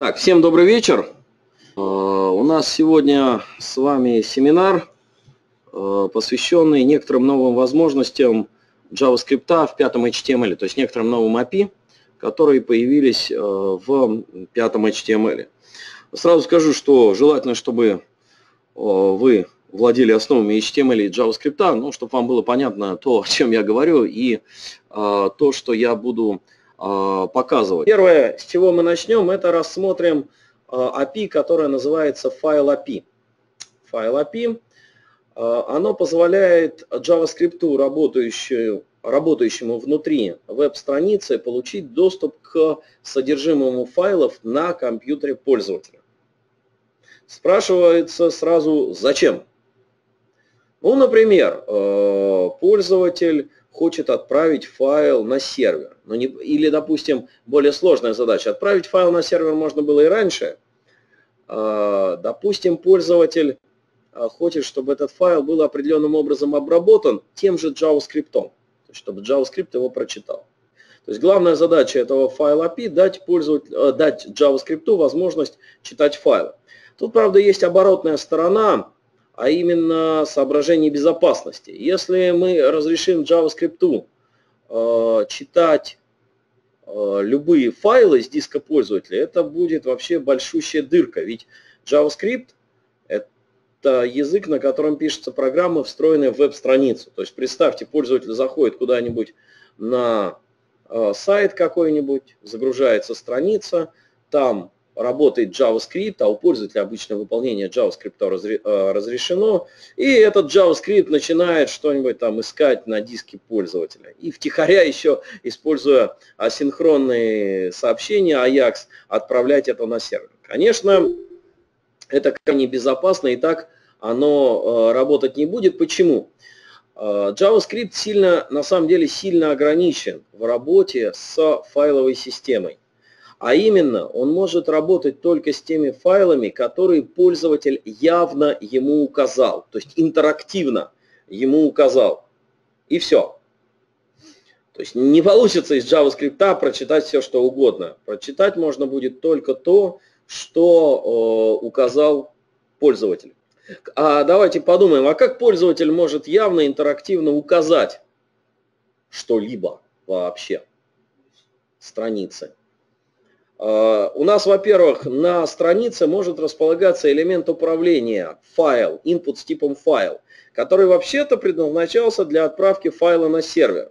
Так, всем добрый вечер. Э, у нас сегодня с вами семинар, э, посвященный некоторым новым возможностям JavaScript в пятом HTML, то есть некоторым новым API, которые появились э, в пятом HTML. Сразу скажу, что желательно, чтобы вы владели основами HTML и JavaScript, ну, чтобы вам было понятно то, о чем я говорю, и то, что я буду показывать. Первое, с чего мы начнем, это рассмотрим а, API, которое называется файл API. Файл API, а, оно позволяет JavaScript, работающему, работающему внутри веб-страницы, получить доступ к содержимому файлов на компьютере пользователя. Спрашивается сразу, зачем? Ну, например, пользователь хочет отправить файл на сервер. Ну, не, или, допустим, более сложная задача. Отправить файл на сервер можно было и раньше. А, допустим, пользователь а, хочет, чтобы этот файл был определенным образом обработан тем же JavaScript, чтобы JavaScript его прочитал. То есть главная задача этого файла API дать, пользователю, э, дать JavaScript возможность читать файлы. Тут, правда, есть оборотная сторона а именно соображение безопасности. Если мы разрешим JavaScript э, читать э, любые файлы с диска пользователя, это будет вообще большущая дырка. Ведь JavaScript – это язык, на котором пишется программа, встроенная в веб-страницу. То есть представьте, пользователь заходит куда-нибудь на э, сайт какой-нибудь, загружается страница, там работает JavaScript, а у пользователя обычно выполнение JavaScript э, разрешено, и этот JavaScript начинает что-нибудь там искать на диске пользователя. И втихаря еще, используя асинхронные сообщения AJAX, отправлять это на сервер. Конечно, это крайне безопасно, и так оно э, работать не будет. Почему? JavaScript сильно, на самом деле сильно ограничен в работе с файловой системой. А именно, он может работать только с теми файлами, которые пользователь явно ему указал, то есть интерактивно ему указал. И все. То есть не получится из JavaScript прочитать все, что угодно. Прочитать можно будет только то, что э, указал пользователь. А давайте подумаем, а как пользователь может явно интерактивно указать что-либо вообще страницы? А, у нас, во-первых, на странице может располагаться элемент управления файл, input с типом файл, который вообще-то предназначался для отправки файла на сервер.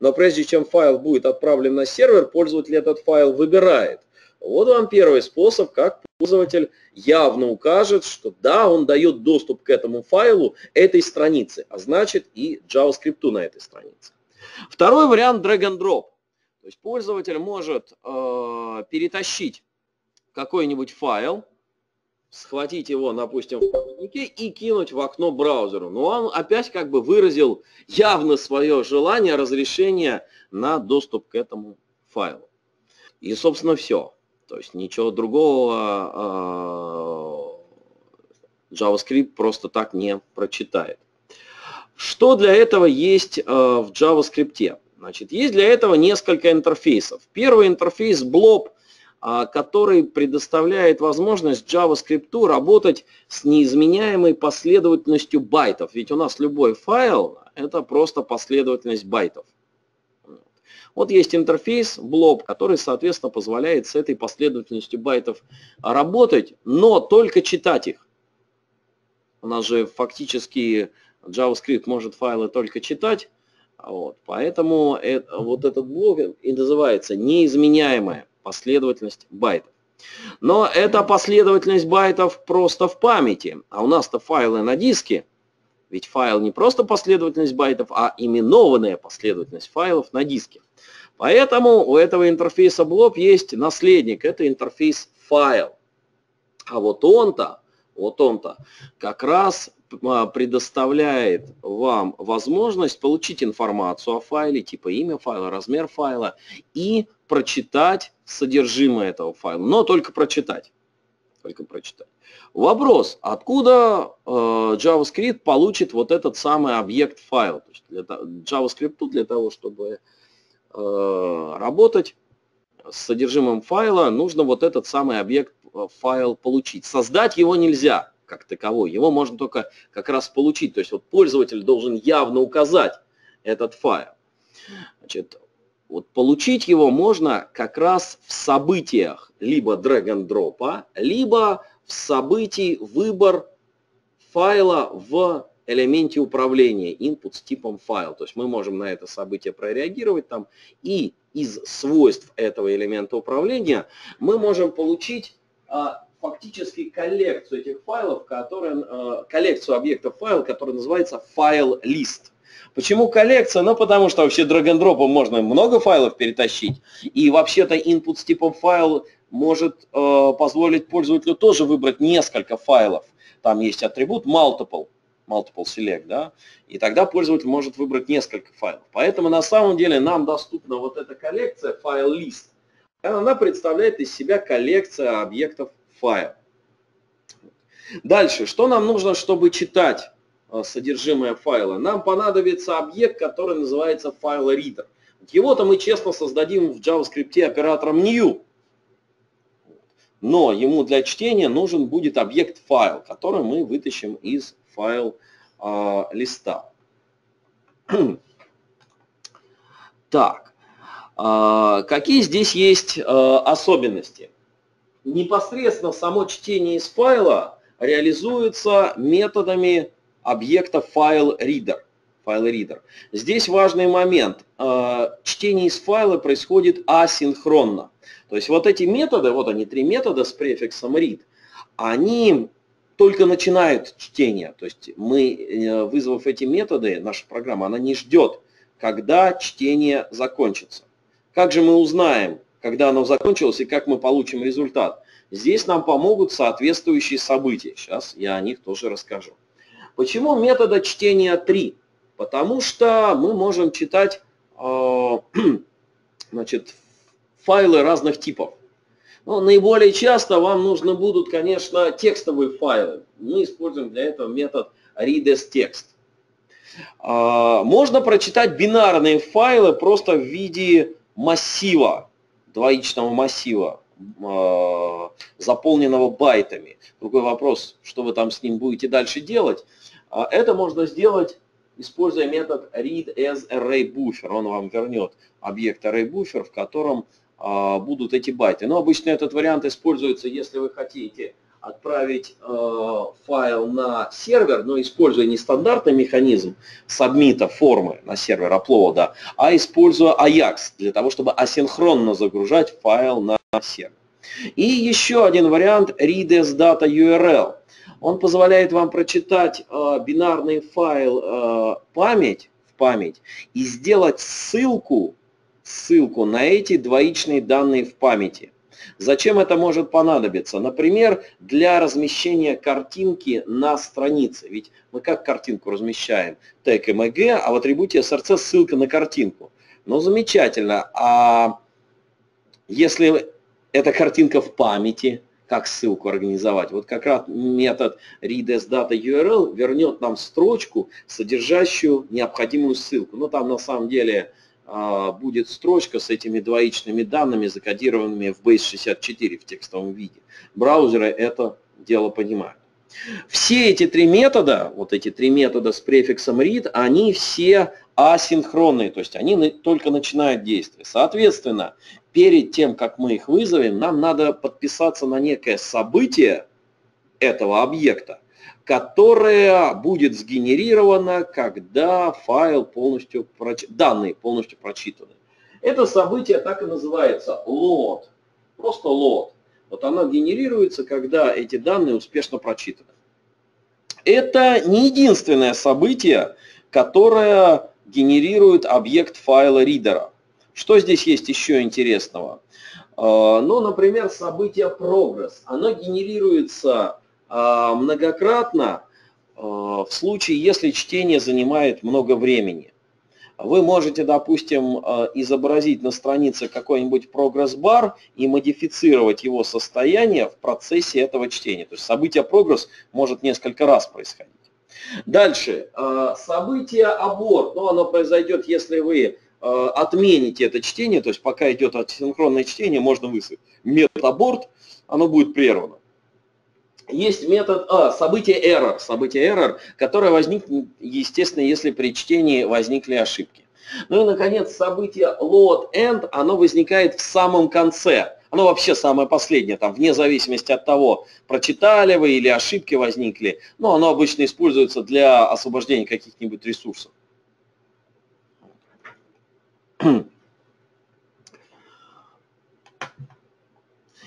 Но прежде чем файл будет отправлен на сервер, пользователь этот файл выбирает. Вот вам первый способ, как пользователь явно укажет, что да, он дает доступ к этому файлу этой страницы, а значит и JavaScript на этой странице. Второй вариант drag and drop. То есть пользователь может э, перетащить какой-нибудь файл, схватить его, допустим, в проводнике и кинуть в окно браузера. Но он опять как бы выразил явно свое желание разрешения на доступ к этому файлу. И, собственно, все. То есть ничего другого э, JavaScript просто так не прочитает. Что для этого есть э, в JavaScript? Значит, есть для этого несколько интерфейсов. Первый интерфейс Blob, а, который предоставляет возможность JavaScript работать с неизменяемой последовательностью байтов. Ведь у нас любой файл – это просто последовательность байтов. Вот есть интерфейс Blob, который, соответственно, позволяет с этой последовательностью байтов работать, но только читать их. У нас же фактически JavaScript может файлы только читать, вот. Поэтому это, вот этот Blob и называется неизменяемая последовательность байтов. Но эта последовательность байтов просто в памяти, а у нас-то файлы на диске, ведь файл не просто последовательность байтов, а именованная последовательность файлов на диске. Поэтому у этого интерфейса Blob есть наследник, это интерфейс файл. А вот он-то, вот он-то как раз а, предоставляет вам возможность получить информацию о файле, типа имя файла, размер файла и прочитать содержимое этого файла, но только прочитать. Только прочитать. Вопрос, откуда э, JavaScript получит вот этот самый объект файл? То есть для, JavaScript для того, чтобы э, работать, с содержимым файла, нужно вот этот самый объект файл получить. Создать его нельзя как таковой, его можно только как раз получить. То есть вот пользователь должен явно указать этот файл. Значит, вот получить его можно как раз в событиях либо drag and drop, либо в событии выбор файла в элементе управления input с типом файл. То есть мы можем на это событие прореагировать там и из свойств этого элемента управления мы можем получить фактически коллекцию этих файлов, которые, а, коллекцию объектов файла, которая называется файл лист. Почему коллекция? Ну, потому что вообще драг-н-дропом можно много файлов перетащить. И вообще-то input с типом файл может э, позволить пользователю тоже выбрать несколько файлов. Там есть атрибут multiple, multiple select, да, и тогда пользователь может выбрать несколько файлов. Поэтому на самом деле нам доступна вот эта коллекция файл лист. Она представляет из себя коллекция объектов файла. Дальше, что нам нужно, чтобы читать Э, содержимое файла, нам понадобится объект, который называется файл reader. Его-то мы честно создадим в JavaScript оператором new. Но ему для чтения нужен будет объект файл, который мы вытащим из файл э, листа. Так, какие здесь есть э, особенности? Непосредственно само чтение из файла реализуется методами объекта файл reader. Файл reader. Здесь важный момент. Э, чтение из файла происходит асинхронно. То есть вот эти методы, вот они, три метода с префиксом read, они только начинают чтение. То есть мы, э, вызвав эти методы, наша программа, она не ждет, когда чтение закончится. Как же мы узнаем, когда оно закончилось и как мы получим результат? Здесь нам помогут соответствующие события. Сейчас я о них тоже расскажу. Почему метода чтения 3? Потому что мы можем читать э, значит, файлы разных типов. Но наиболее часто вам нужны будут, конечно, текстовые файлы. Мы используем для этого метод readAsText. Э, можно прочитать бинарные файлы просто в виде массива, двоичного массива, э, заполненного байтами. Другой вопрос, что вы там с ним будете дальше делать. А это можно сделать, используя метод read as array buffer. Он вам вернет объект array buffer, в котором а, будут эти байты. Но обычно этот вариант используется, если вы хотите отправить э, файл на сервер, но используя не стандартный механизм submit а формы на сервер upload а, а используя Ajax для того, чтобы асинхронно загружать файл на сервер. И еще один вариант read as data URL. Он позволяет вам прочитать э, бинарный файл э, память в память и сделать ссылку, ссылку на эти двоичные данные в памяти. Зачем это может понадобиться? Например, для размещения картинки на странице. Ведь мы как картинку размещаем? Тег MG, а в атрибуте SRC ссылка на картинку. Ну, замечательно. А если эта картинка в памяти, как ссылку организовать. Вот как раз метод readAsDataURL вернет нам строчку, содержащую необходимую ссылку. Но там на самом деле будет строчка с этими двоичными данными, закодированными в Base64 в текстовом виде. Браузеры это дело понимают. Все эти три метода, вот эти три метода с префиксом read, они все асинхронные, то есть они только начинают действие. Соответственно, перед тем, как мы их вызовем, нам надо подписаться на некое событие этого объекта, которое будет сгенерировано, когда файл полностью, данные полностью прочитаны. Это событие так и называется load, просто load. Вот оно генерируется, когда эти данные успешно прочитаны. Это не единственное событие, которое генерирует объект файла ридера. Что здесь есть еще интересного? А, ну, например, событие progress. Оно генерируется многократно а, в случае, если чтение занимает много времени. Вы можете, допустим, изобразить на странице какой-нибудь прогресс-бар и модифицировать его состояние в процессе этого чтения. То есть событие прогресс может несколько раз происходить. Дальше. Событие аборт. Ну, оно произойдет, если вы отменить это чтение, то есть пока идет асинхронное чтение, можно вызвать метод аборт, оно будет прервано. Есть метод а, событие error, событие error, которое возникнет, естественно, если при чтении возникли ошибки. Ну и, наконец, событие load end, оно возникает в самом конце. Оно вообще самое последнее, там, вне зависимости от того, прочитали вы или ошибки возникли. Но оно обычно используется для освобождения каких-нибудь ресурсов.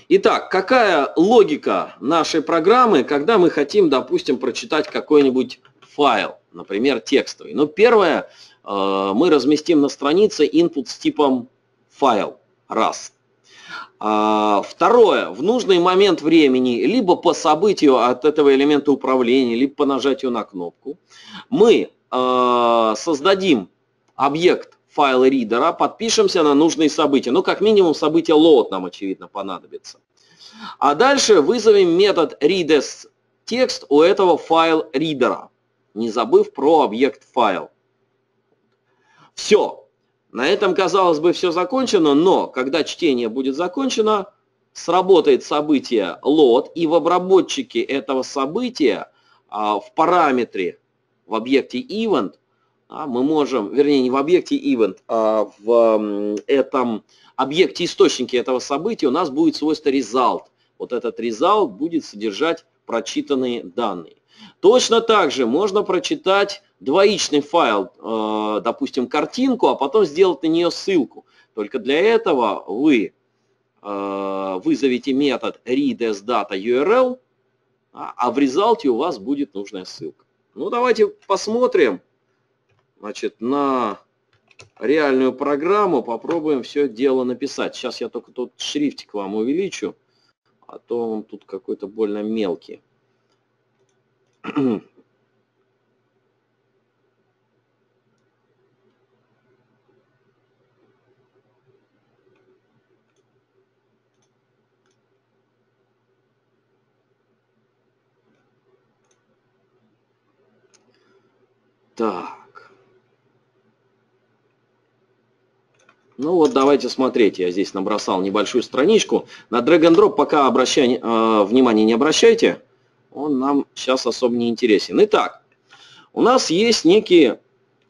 Итак, какая логика нашей программы, когда мы хотим, допустим, прочитать какой-нибудь файл, например, текстовый? Ну, первое, э, мы разместим на странице input с типом файл, раз. А, второе, в нужный момент времени, либо по событию от этого элемента управления, либо по нажатию на кнопку, мы э, создадим объект файла ридера, подпишемся на нужные события. Ну, как минимум, событие load нам, очевидно, понадобится. А дальше вызовем метод readText у этого файл ридера, не забыв про объект файл. Все. На этом, казалось бы, все закончено, но когда чтение будет закончено, сработает событие load, и в обработчике этого события а, в параметре в объекте event мы можем, вернее, не в объекте event, а в этом объекте источнике этого события у нас будет свойство result. Вот этот result будет содержать прочитанные данные. Точно так же можно прочитать двоичный файл, э, допустим, картинку, а потом сделать на нее ссылку. Только для этого вы э, вызовете метод readAsDataURL, а, а в результате у вас будет нужная ссылка. Ну, давайте посмотрим значит, на реальную программу, попробуем все дело написать. Сейчас я только тут шрифтик вам увеличу, а то он тут какой-то больно мелкий. Так. Ну вот давайте смотреть, я здесь набросал небольшую страничку. На drag and drop пока обращай, э, внимания не обращайте, он нам сейчас особо не интересен. Итак, у нас есть некий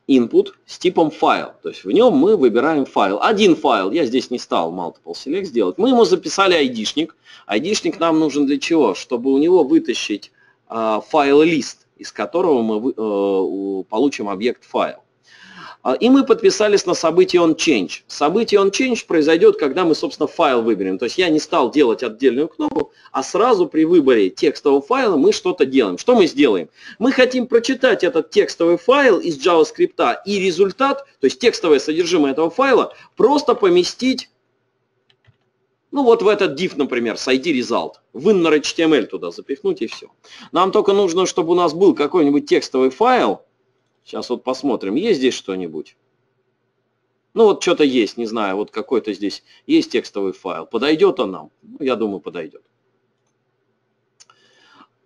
input с типом файл, то есть в нем мы выбираем файл. Один файл, я здесь не стал multiple select сделать, мы ему записали айдишник. Айдишник нам нужен для чего? Чтобы у него вытащить э, файл-лист, из которого мы э, получим объект файл. А, и мы подписались на событие onChange. Событие onChange произойдет, когда мы, собственно, файл выберем. То есть я не стал делать отдельную кнопку, а сразу при выборе текстового файла мы что-то делаем. Что мы сделаем? Мы хотим прочитать этот текстовый файл из JavaScript и результат, то есть текстовое содержимое этого файла, просто поместить ну вот в этот div, например, с ID result, в inner.html туда запихнуть и все. Нам только нужно, чтобы у нас был какой-нибудь текстовый файл, Сейчас вот посмотрим, есть здесь что-нибудь. Ну вот что-то есть, не знаю, вот какой-то здесь есть текстовый файл. Подойдет он нам? Ну, я думаю, подойдет.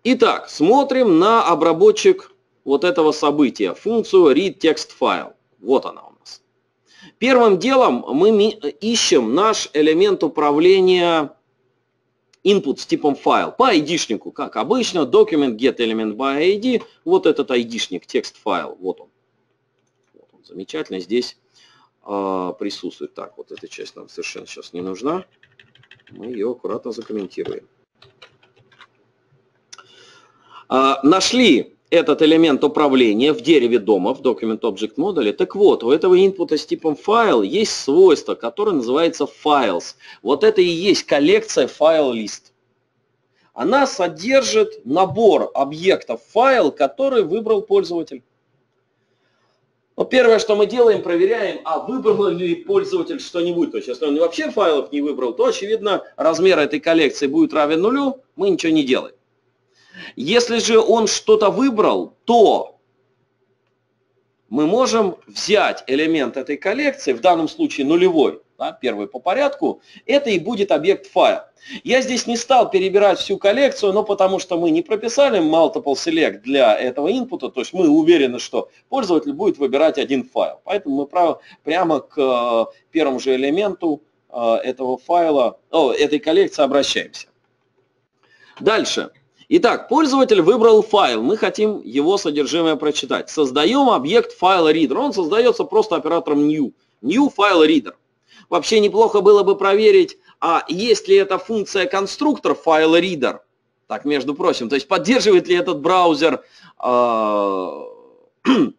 Итак, смотрим на обработчик вот этого события, функцию readTextFile. Вот она у нас. Первым делом мы ищем наш элемент управления input с типом файл по id как обычно, document get element by id, вот этот id текст файл, вот он. Вот он замечательно здесь э, присутствует. Так, вот эта часть нам совершенно сейчас не нужна. Мы ее аккуратно закомментируем. Э, нашли этот элемент управления в дереве дома, в Document Object модуле. Так вот, у этого инпута с типом файл есть свойство, которое называется files. Вот это и есть коллекция файл лист. Она содержит набор объектов файл, который выбрал пользователь. Но первое, что мы делаем, проверяем, а выбрал ли пользователь что-нибудь. То есть, если он вообще файлов не выбрал, то, очевидно, размер этой коллекции будет равен нулю, мы ничего не делаем. Если же он что-то выбрал, то мы можем взять элемент этой коллекции, в данном случае нулевой, да, первый по порядку, это и будет объект файл. Я здесь не стал перебирать всю коллекцию, но потому что мы не прописали multiple select для этого инпута, то есть мы уверены, что пользователь будет выбирать один файл. Поэтому мы прямо к э, первому же элементу э, этого файла, о, этой коллекции обращаемся. Дальше. Итак, пользователь выбрал файл, мы хотим его содержимое прочитать. Создаем объект файла reader. Он создается просто оператором new. New file reader. Вообще неплохо было бы проверить, а есть ли эта функция конструктор файла reader. Так, между прочим, то есть поддерживает ли этот браузер э,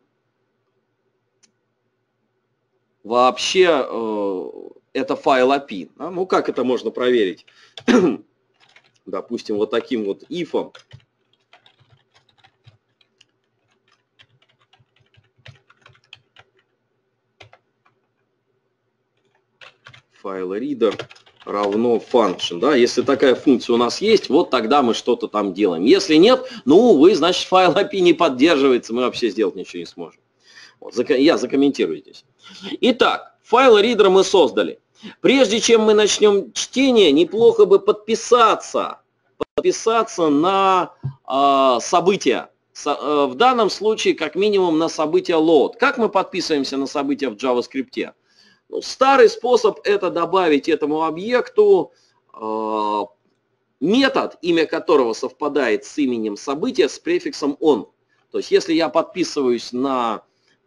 вообще э, это файл API. Да? Ну, как это можно проверить? допустим, вот таким вот ифом, файл reader равно function. Да? Если такая функция у нас есть, вот тогда мы что-то там делаем. Если нет, ну, увы, значит, файл API не поддерживается, мы вообще сделать ничего не сможем. Вот, я закомментирую здесь. Итак, файл reader мы создали. Прежде чем мы начнем чтение, неплохо бы подписаться, подписаться на э, события. Со, э, в данном случае, как минимум, на события load. Как мы подписываемся на события в JavaScript? Ну, старый способ это добавить этому объекту э, метод, имя которого совпадает с именем события с префиксом on. То есть, если я подписываюсь на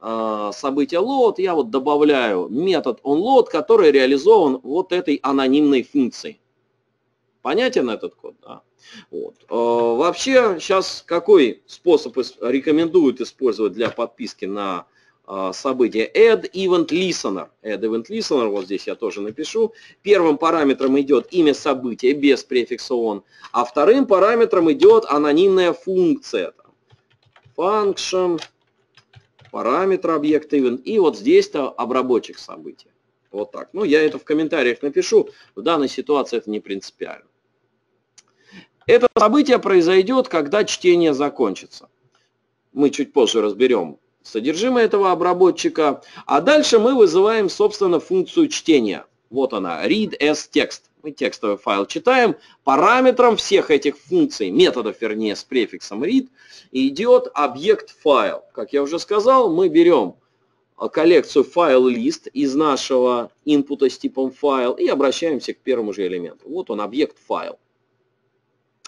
а, события load, я вот добавляю метод onload, который реализован вот этой анонимной функцией. Понятен этот код? Да. Вот. А, вообще сейчас какой способ рекомендуют использовать для подписки на а, событие add event listener. Add event listener, вот здесь я тоже напишу. Первым параметром идет имя события без префикса on, а вторым параметром идет анонимная функция. Function параметр объекта event, и вот здесь-то обработчик события. Вот так. Ну, я это в комментариях напишу. В данной ситуации это не принципиально. Это событие произойдет, когда чтение закончится. Мы чуть позже разберем содержимое этого обработчика. А дальше мы вызываем, собственно, функцию чтения. Вот она, read as text мы текстовый файл читаем, параметром всех этих функций, методов, вернее, с префиксом read, идет объект файл. Как я уже сказал, мы берем коллекцию файл лист из нашего инпута с типом файл и обращаемся к первому же элементу. Вот он, объект файл.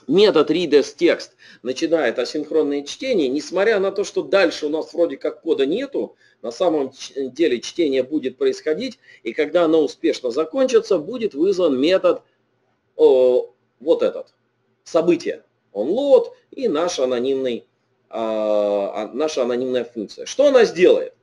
Метод readEsText начинает асинхронное чтение, несмотря на то, что дальше у нас вроде как кода нету, на самом деле чтение будет происходить, и когда оно успешно закончится, будет вызван метод о, вот этот, событие, onload и наш анонимный, а, наша анонимная функция. Что она сделает?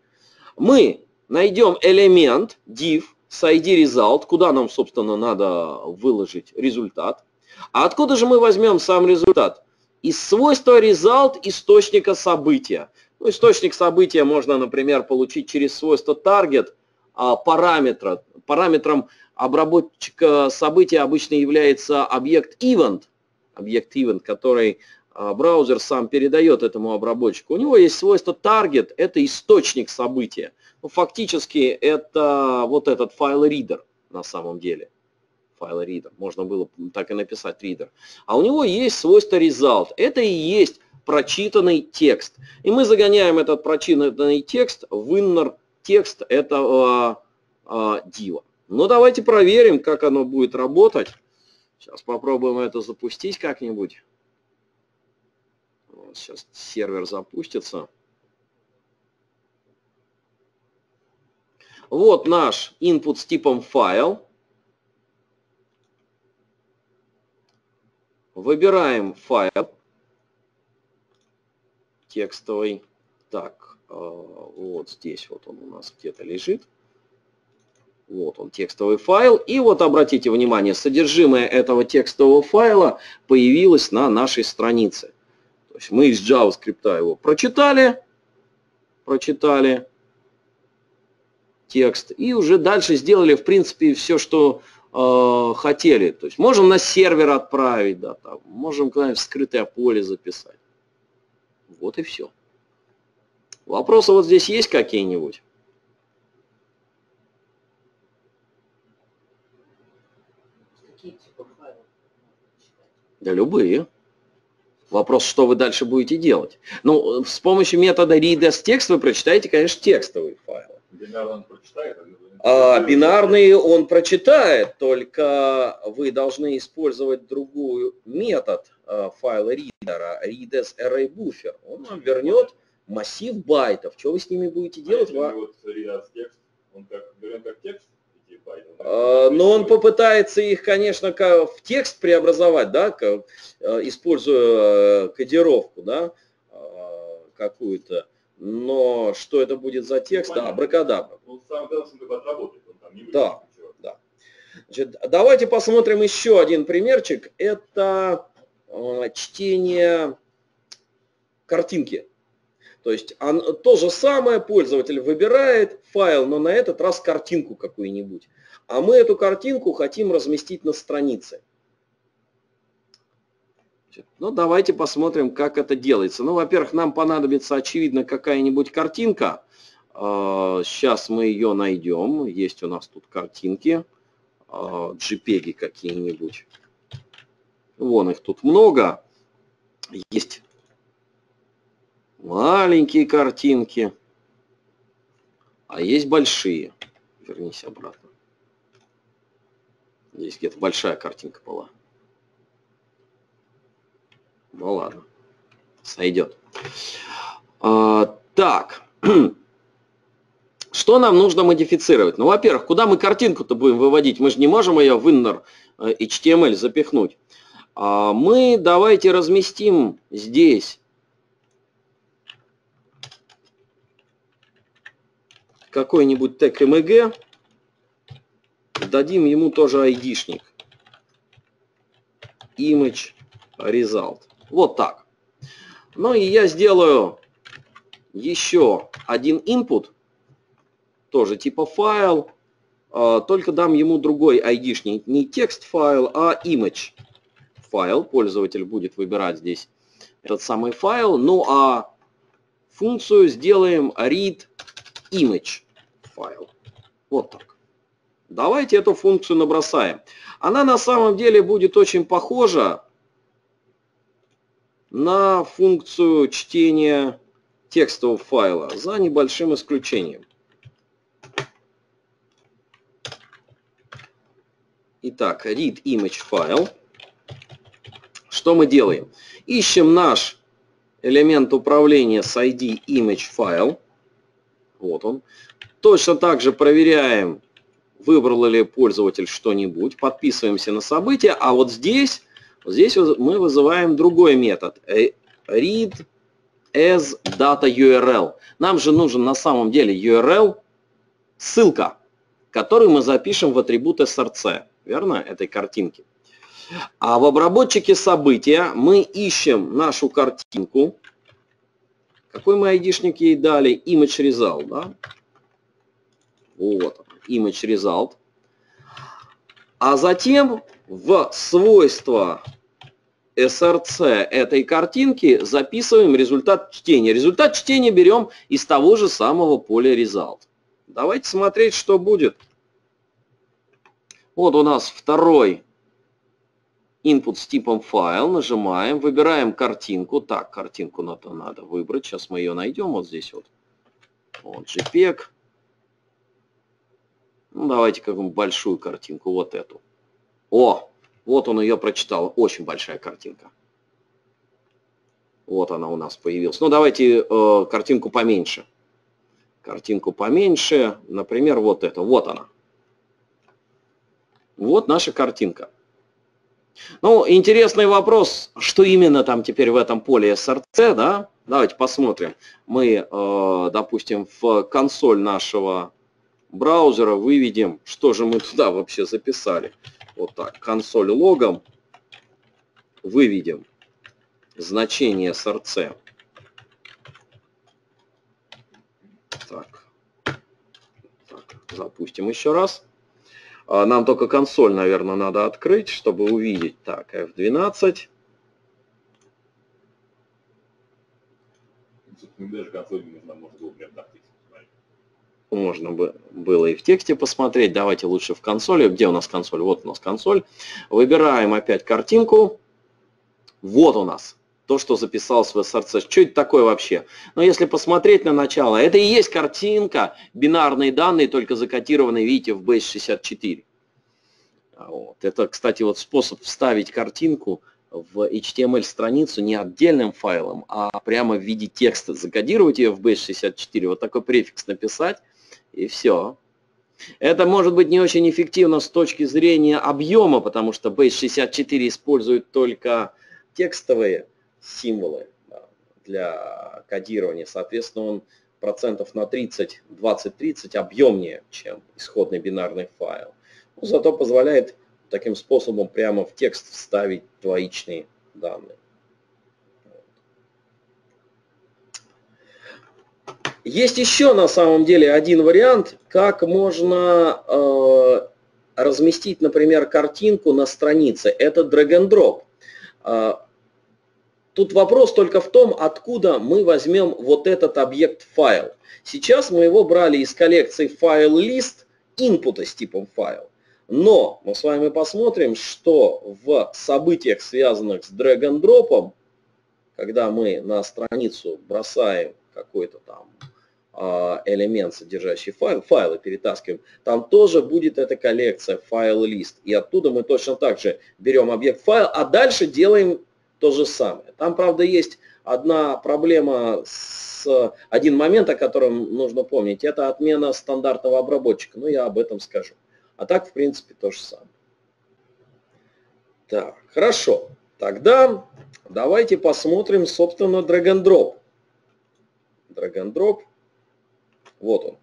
Мы найдем элемент div с ID result, куда нам, собственно, надо выложить результат. А откуда же мы возьмем сам результат? Из свойства result источника события. Ну, источник события можно, например, получить через свойство target а, параметра. Параметром обработчика события обычно является объект event, объект event, который а, браузер сам передает этому обработчику. У него есть свойство target, это источник события. Ну, фактически это вот этот файл reader на самом деле. Файл reader. Можно было так и написать reader. А у него есть свойство result. Это и есть прочитанный текст. И мы загоняем этот прочитанный текст в inner текст этого дива. Ну, давайте проверим, как оно будет работать. Сейчас попробуем это запустить как-нибудь. Сейчас сервер запустится. Вот наш input с типом файл. Выбираем файл текстовый. Так, э, вот здесь вот он у нас где-то лежит. Вот он, текстовый файл. И вот обратите внимание, содержимое этого текстового файла появилось на нашей странице. То есть мы из JavaScript его прочитали, прочитали текст и уже дальше сделали, в принципе, все, что э, хотели. То есть можем на сервер отправить, да, там, можем куда-нибудь в скрытое поле записать. Вот и все. Вопросы вот здесь есть какие-нибудь? Да любые. Вопрос, что вы дальше будете делать. Ну, с помощью метода read as text вы прочитаете, конечно, текстовые файлы. Бинарный он прочитает? А, бинарный он прочитает, только вы должны использовать другую метод а, файла ридера, read as array buffer. Он вам вернет массив байтов. Что вы с ними будете а делать? А вот read as text, он как, берем как текст? А, но он попытается их, конечно, в текст преобразовать, да, используя э, кодировку, да, а, какую-то. Но что это будет за текст? Ну, да, абракадабра. Он сам должен отработать, он там не Да, да. Значит, давайте посмотрим еще один примерчик. Это э, чтение картинки. То есть он, то же самое пользователь выбирает файл, но на этот раз картинку какую-нибудь. А мы эту картинку хотим разместить на странице. Ну, давайте посмотрим, как это делается. Ну, во-первых, нам понадобится, очевидно, какая-нибудь картинка. Сейчас а, мы ее найдем. Есть у нас тут картинки. JPEG а, какие-нибудь. Вон их тут много. Есть маленькие картинки. А есть большие. Вернись обратно. Здесь где-то большая картинка была. Ну ладно, сойдет. А, так, что нам нужно модифицировать? Ну, во-первых, куда мы картинку-то будем выводить? Мы же не можем ее в inner э, HTML запихнуть. А мы давайте разместим здесь какой-нибудь тег MG, дадим ему тоже айдишник. Image result. Вот так. Ну и я сделаю еще один input, тоже типа файл, а, только дам ему другой айдишник, не текст файл, а image файл. Пользователь будет выбирать здесь этот самый файл. Ну а функцию сделаем read image файл. Вот так. Давайте эту функцию набросаем. Она на самом деле будет очень похожа на функцию чтения текстового файла, за небольшим исключением. Итак, read image файл. Что мы делаем? Ищем наш элемент управления с ID image файл. Вот он. Точно так же проверяем, выбрал ли пользователь что-нибудь. Подписываемся на событие. А вот здесь Здесь мы вызываем другой метод. Э, read as data URL. Нам же нужен на самом деле URL, ссылка, которую мы запишем в атрибут src, верно, этой картинки. А в обработчике события мы ищем нашу картинку. Какой мы айдишник ей дали? Image result, да? Вот, image result. А затем в свойства SRC этой картинки записываем результат чтения. Результат чтения берем из того же самого поля result. Давайте смотреть, что будет. Вот у нас второй input с типом файл. Нажимаем, выбираем картинку. Так, картинку надо, надо выбрать. Сейчас мы ее найдем. Вот здесь вот. Вот JPEG. Ну, давайте какую-нибудь большую картинку. Вот эту. О, вот он ее прочитал. Очень большая картинка. Вот она у нас появилась. Ну, давайте э, картинку поменьше. Картинку поменьше. Например, вот это. Вот она. Вот наша картинка. Ну, интересный вопрос, что именно там теперь в этом поле SRC, да? Давайте посмотрим. Мы, э, допустим, в консоль нашего браузера выведем, что же мы туда вообще записали вот так, консоль логом, выведем значение src. Так. так, запустим еще раз. А, нам только консоль, наверное, надо открыть, чтобы увидеть. Так, F12. Даже консоль не нужна, можно было прям так можно бы было и в тексте посмотреть. Давайте лучше в консоли. Где у нас консоль? Вот у нас консоль. Выбираем опять картинку. Вот у нас то, что записалось в SRC. Что это такое вообще? Но если посмотреть на начало, это и есть картинка, бинарные данные, только закодированные, видите, в Base64. Вот. Это, кстати, вот способ вставить картинку в HTML-страницу не отдельным файлом, а прямо в виде текста. Закодировать ее в Base64, вот такой префикс написать, и все. Это может быть не очень эффективно с точки зрения объема, потому что Base64 использует только текстовые символы для кодирования. Соответственно, он процентов на 30, 20-30 объемнее, чем исходный бинарный файл. Но зато позволяет таким способом прямо в текст вставить двоичные данные. Есть еще на самом деле один вариант, как можно э, разместить, например, картинку на странице. Это drag and drop. Э, тут вопрос только в том, откуда мы возьмем вот этот объект файл. Сейчас мы его брали из коллекции файл list инпута с типом файл. Но мы с вами посмотрим, что в событиях, связанных с drag and drop, когда мы на страницу бросаем какой-то там элемент, содержащий файл, файлы перетаскиваем, там тоже будет эта коллекция файл лист. И оттуда мы точно так же берем объект файл, а дальше делаем то же самое. Там, правда, есть одна проблема, с, один момент, о котором нужно помнить, это отмена стандартного обработчика. Но я об этом скажу. А так, в принципе, то же самое. Так, хорошо. Тогда давайте посмотрим, собственно, drag and drop. Drag and drop вот он.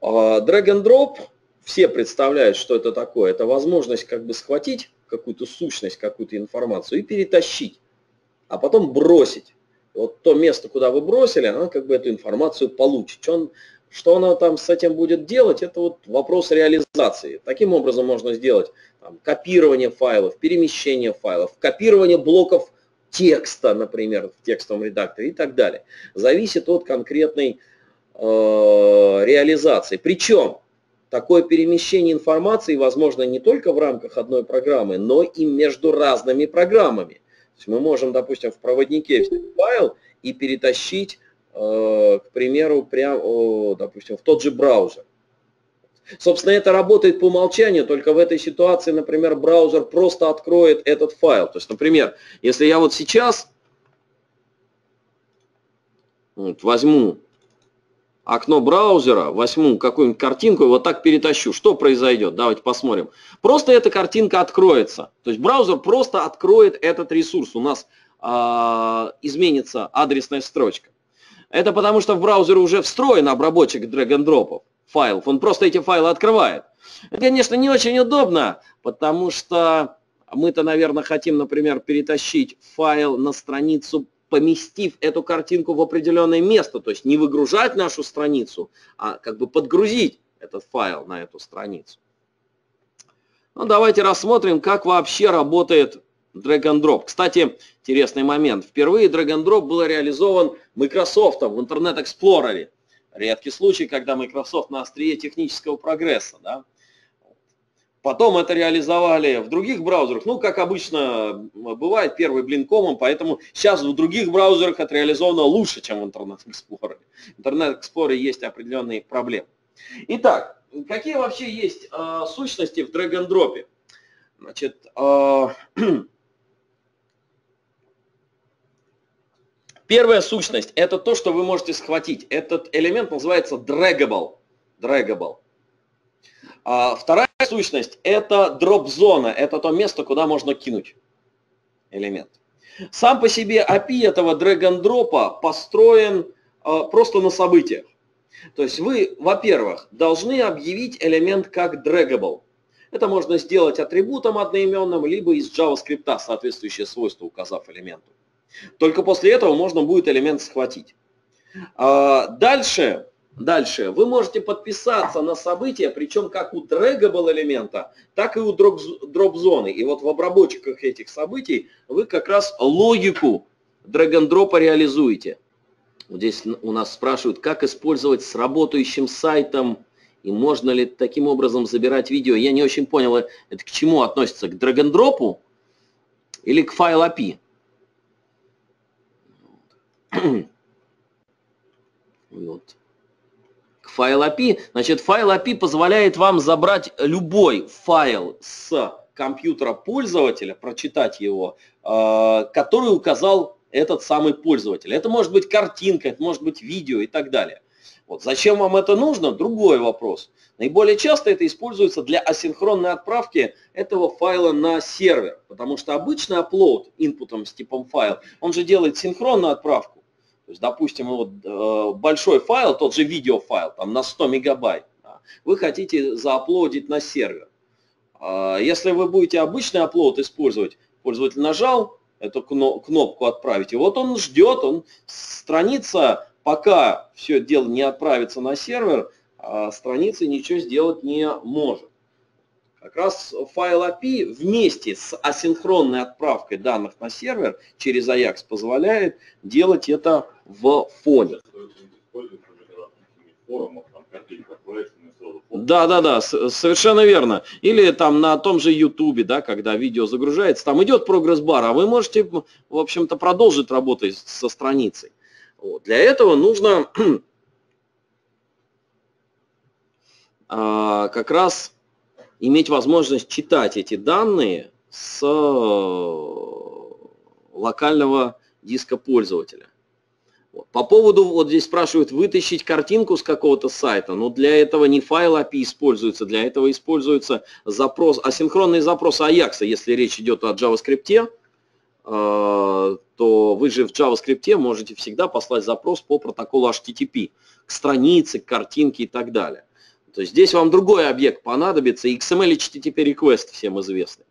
А, drag and drop, все представляют, что это такое. Это возможность как бы схватить какую-то сущность, какую-то информацию и перетащить, а потом бросить. Вот то место, куда вы бросили, она как бы эту информацию получит. Что, он, что она там с этим будет делать, это вот вопрос реализации. Таким образом можно сделать там, копирование файлов, перемещение файлов, копирование блоков текста, например, в текстовом редакторе и так далее. Зависит от конкретной Э, реализации. Причем такое перемещение информации возможно не только в рамках одной программы, но и между разными программами. То есть мы можем, допустим, в проводнике файл и перетащить, э, к примеру, прям, допустим, в тот же браузер. Собственно, это работает по умолчанию, только в этой ситуации, например, браузер просто откроет этот файл. То есть, например, если я вот сейчас вот, возьму окно браузера, возьму какую-нибудь картинку и вот так перетащу. Что произойдет? Давайте посмотрим. Просто эта картинка откроется. То есть браузер просто откроет этот ресурс. У нас э, изменится адресная строчка. Это потому, что в браузере уже встроен обработчик drag-and-drop файлов. Он просто эти файлы открывает. Это, конечно, не очень удобно, потому что мы-то, наверное, хотим, например, перетащить файл на страницу поместив эту картинку в определенное место, то есть не выгружать нашу страницу, а как бы подгрузить этот файл на эту страницу. Ну, давайте рассмотрим, как вообще работает drag and drop. Кстати, интересный момент. Впервые drag and drop был реализован Microsoft в Internet Explorer. Редкий случай, когда Microsoft на острие технического прогресса. Да? Потом это реализовали в других браузерах. Ну, как обычно бывает, первый блин комом, поэтому сейчас в других браузерах это реализовано лучше, чем в Internet Explorer. В Internet Explorer есть определенные проблемы. Итак, какие вообще есть э, сущности в drag and drop? Значит, э, первая сущность – это то, что вы можете схватить. Этот элемент называется draggable. draggable. А вторая сущность – это дроп-зона, это то место, куда можно кинуть элемент. Сам по себе API этого drag-and-drop построен а, просто на событиях. То есть вы, во-первых, должны объявить элемент как draggable. Это можно сделать атрибутом одноименным, либо из JavaScript соответствующее свойство указав элементу. Только после этого можно будет элемент схватить. А, дальше Дальше. Вы можете подписаться на события, причем как у dragable элемента, так и у дроп-зоны. И вот в обработчиках этих событий вы как раз логику drop реализуете. Здесь у нас спрашивают, как использовать с работающим сайтом и можно ли таким образом забирать видео. Я не очень понял, это к чему относится, к драг-н-дропу или к файл API? Вот. Файл API. Значит, файл API позволяет вам забрать любой файл с компьютера пользователя, прочитать его, э, который указал этот самый пользователь. Это может быть картинка, это может быть видео и так далее. Вот. Зачем вам это нужно? Другой вопрос. Наиболее часто это используется для асинхронной отправки этого файла на сервер, потому что обычный upload инпутом с типом файл, он же делает синхронную отправку. Есть, допустим, вот, э, большой файл, тот же видеофайл, там на 100 мегабайт, вы хотите зааплодить на сервер. Э, если вы будете обычный upload использовать, пользователь нажал эту кнопку «Отправить», и вот он ждет, он страница, пока все дело не отправится на сервер, э, страница ничего сделать не может. Как раз файл API вместе с асинхронной отправкой данных на сервер через Ajax позволяет делать это в фоне. Да, да, да, совершенно верно. Или там на том же YouTube, да, когда видео загружается, там идет прогресс-бар, а вы можете, в общем-то, продолжить работать со страницей. Вот. Для этого нужно а, как раз иметь возможность читать эти данные с э, локального диска пользователя. По поводу, вот здесь спрашивают, вытащить картинку с какого-то сайта, но для этого не файл API используется, для этого используется запрос, асинхронный запрос Ajax, если речь идет о JavaScript, э, то вы же в JavaScript можете всегда послать запрос по протоколу HTTP к странице, к картинке и так далее. То есть здесь вам другой объект понадобится, XML и HTTP request всем известны.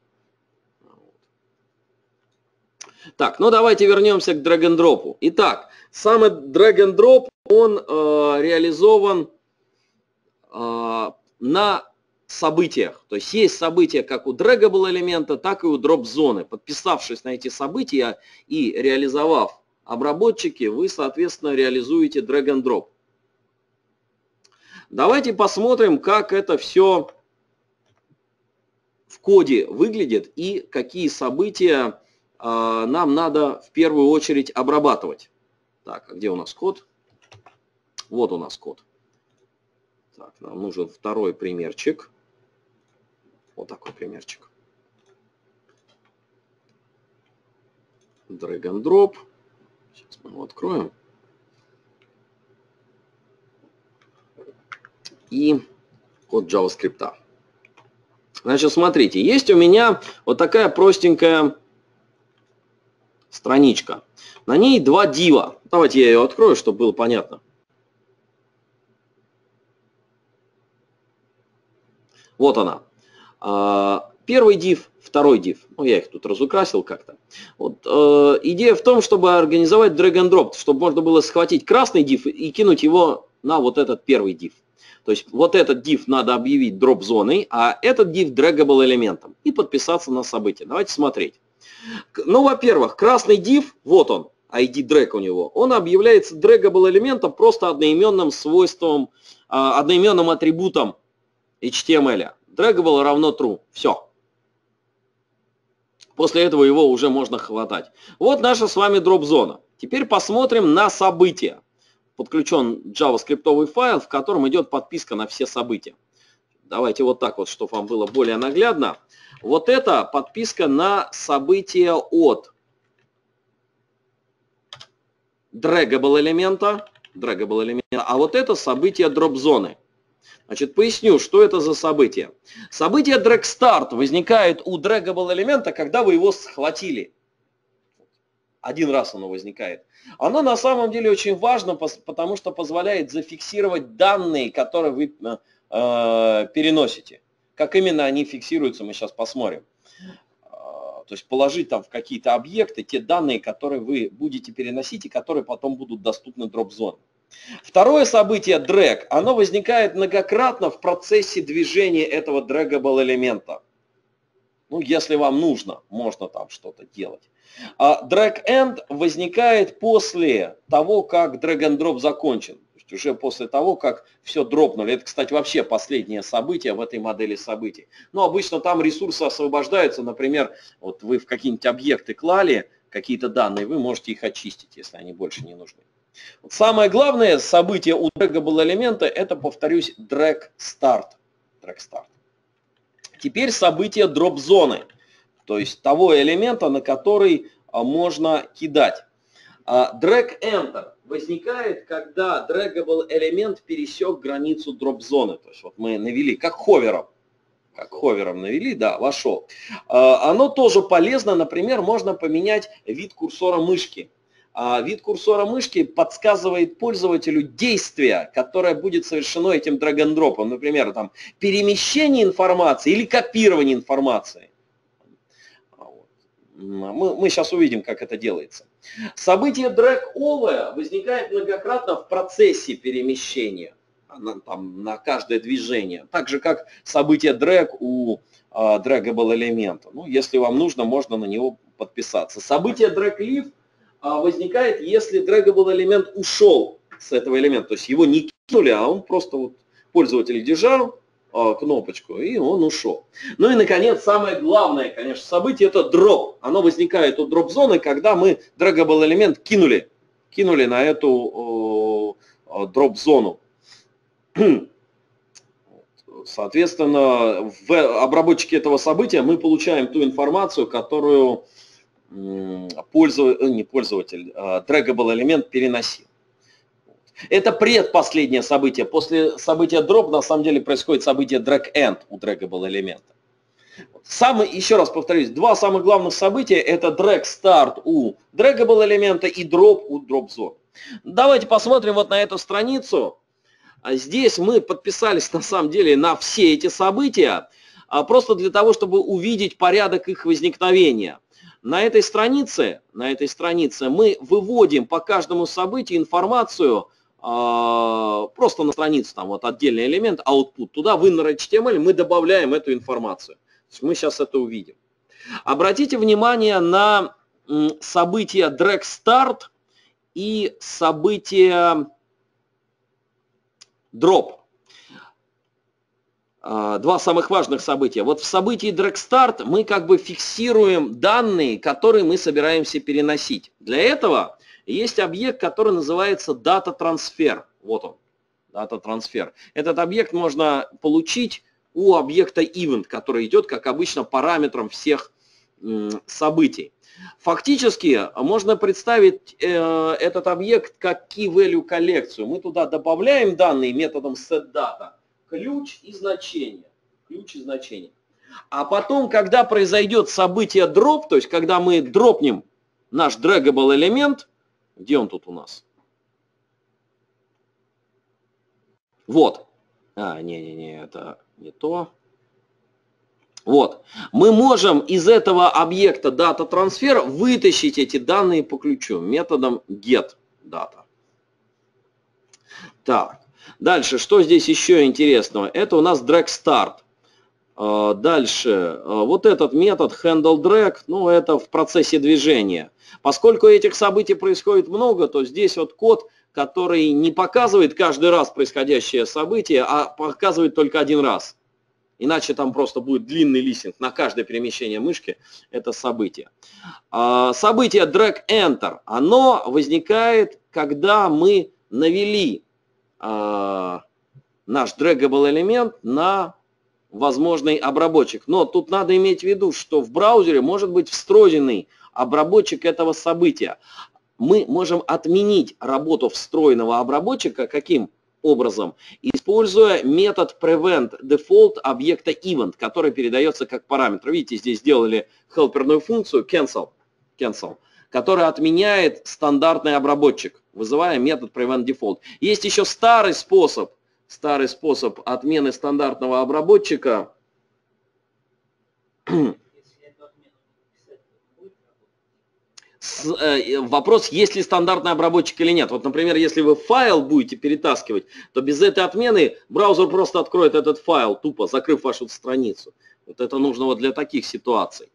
Так, ну давайте вернемся к drop. Итак, and drop, он э, реализован э, на событиях. То есть есть события как у draggable элемента, так и у drop зоны. Подписавшись на эти события и реализовав обработчики, вы, соответственно, реализуете drag and drop. Давайте посмотрим, как это все в коде выглядит и какие события нам надо в первую очередь обрабатывать. Так, а где у нас код? Вот у нас код. Так, нам нужен второй примерчик. Вот такой примерчик. Drag and drop. Сейчас мы его откроем. и код JavaScript. Значит, смотрите, есть у меня вот такая простенькая страничка. На ней два дива. Давайте я ее открою, чтобы было понятно. Вот она. А, первый div, второй div. Ну, я их тут разукрасил как-то. Вот, э, идея в том, чтобы организовать drag and drop, чтобы можно было схватить красный div и кинуть его на вот этот первый div. То есть вот этот div надо объявить дроп зоной, а этот div draggable элементом и подписаться на событие. Давайте смотреть. Ну, во-первых, красный div, вот он, ID drag у него, он объявляется draggable элементом просто одноименным свойством, а, одноименным атрибутом HTML. Draggable равно true. Все. После этого его уже можно хватать. Вот наша с вами дроп зона. Теперь посмотрим на события подключен JavaScript файл, в котором идет подписка на все события. Давайте вот так вот, чтобы вам было более наглядно. Вот это подписка на события от draggable элемента, draggable элемента, а вот это событие drop зоны. Значит, поясню, что это за событие. Событие drag start возникает у draggable элемента, когда вы его схватили. Один раз оно возникает. Оно на самом деле очень важно, потому что позволяет зафиксировать данные, которые вы э, переносите. Как именно они фиксируются, мы сейчас посмотрим. Э, то есть положить там в какие-то объекты те данные, которые вы будете переносить и которые потом будут доступны дроп-зоне. Второе событие drag, оно возникает многократно в процессе движения этого draggable элемента. Ну, если вам нужно, можно там что-то делать. А drag end возникает после того, как drag and drop закончен. Уже после того, как все дропнули. Это, кстати, вообще последнее событие в этой модели событий. Но обычно там ресурсы освобождаются. Например, вот вы в какие-нибудь объекты клали какие-то данные, вы можете их очистить, если они больше не нужны. Вот самое главное событие у draggable элемента это, повторюсь, drag start. Drag start. Теперь событие дроп зоны, то есть того элемента, на который а, можно кидать. А, drag enter возникает, когда draggable элемент пересек границу дроп зоны. То есть вот мы навели, как ховером, как ховером навели, да, вошел. А, оно тоже полезно, например, можно поменять вид курсора мышки. А вид курсора мышки подсказывает пользователю действие, которое будет совершено этим драг-н-дропом. Например, там, перемещение информации или копирование информации. Мы, мы сейчас увидим, как это делается. Событие drag over возникает многократно в процессе перемещения на, там, на каждое движение. Так же, как событие drag у а, draggable элемента. Ну, если вам нужно, можно на него подписаться. Событие drag leave а, возникает, если draggable элемент ушел с этого элемента. То есть его не кинули, а он просто вот пользователь держал кнопочку, и он ушел. Ну и, наконец, самое главное, конечно, событие – это дроп. Оно возникает у дроп-зоны, когда мы draggable элемент кинули, кинули на эту дроп-зону. Соответственно, в обработчике этого события мы получаем ту информацию, которую пользователь, э, не пользователь, а draggable элемент переносил. Это предпоследнее событие. После события drop на самом деле происходит событие drag end у draggable элемента. Самый, еще раз повторюсь, два самых главных события это drag start у draggable элемента и drop у drop zone. Давайте посмотрим вот на эту страницу. Здесь мы подписались на самом деле на все эти события, а просто для того, чтобы увидеть порядок их возникновения. На этой странице, на этой странице мы выводим по каждому событию информацию, просто на страницу, там вот отдельный элемент, output, туда в inner HTML мы добавляем эту информацию. мы сейчас это увидим. Обратите внимание на события drag start и события drop. А, два самых важных события. Вот в событии DragStart мы как бы фиксируем данные, которые мы собираемся переносить. Для этого есть объект, который называется Data Transfer. Вот он, Data Transfer. Этот объект можно получить у объекта Event, который идет, как обычно, параметром всех событий. Фактически можно представить э, этот объект как key-value коллекцию. Мы туда добавляем данные методом setData – ключ и значение. Ключ и значение. А потом, когда произойдет событие дроп, то есть когда мы дропнем наш draggable элемент, где он тут у нас? Вот. А, не-не-не, это не то. Вот. Мы можем из этого объекта дата трансфер вытащить эти данные по ключу методом get data. Так. Дальше, что здесь еще интересного? Это у нас drag start. А, дальше, а, вот этот метод handle drag, ну это в процессе движения. Поскольку этих событий происходит много, то здесь вот код, который не показывает каждый раз происходящее событие, а показывает только один раз. Иначе там просто будет длинный листинг на каждое перемещение мышки, это событие. А, событие drag enter, оно возникает, когда мы навели наш draggable элемент на возможный обработчик. Но тут надо иметь в виду, что в браузере может быть встроенный обработчик этого события. Мы можем отменить работу встроенного обработчика каким образом? Используя метод prevent default объекта event, который передается как параметр. Видите, здесь сделали хелперную функцию cancel, cancel которая отменяет стандартный обработчик вызывая метод prevent default. Есть еще старый способ, старый способ отмены стандартного обработчика. С, э, вопрос, есть ли стандартный обработчик или нет. Вот, например, если вы файл будете перетаскивать, то без этой отмены браузер просто откроет этот файл, тупо закрыв вашу страницу. Вот это нужно вот для таких ситуаций.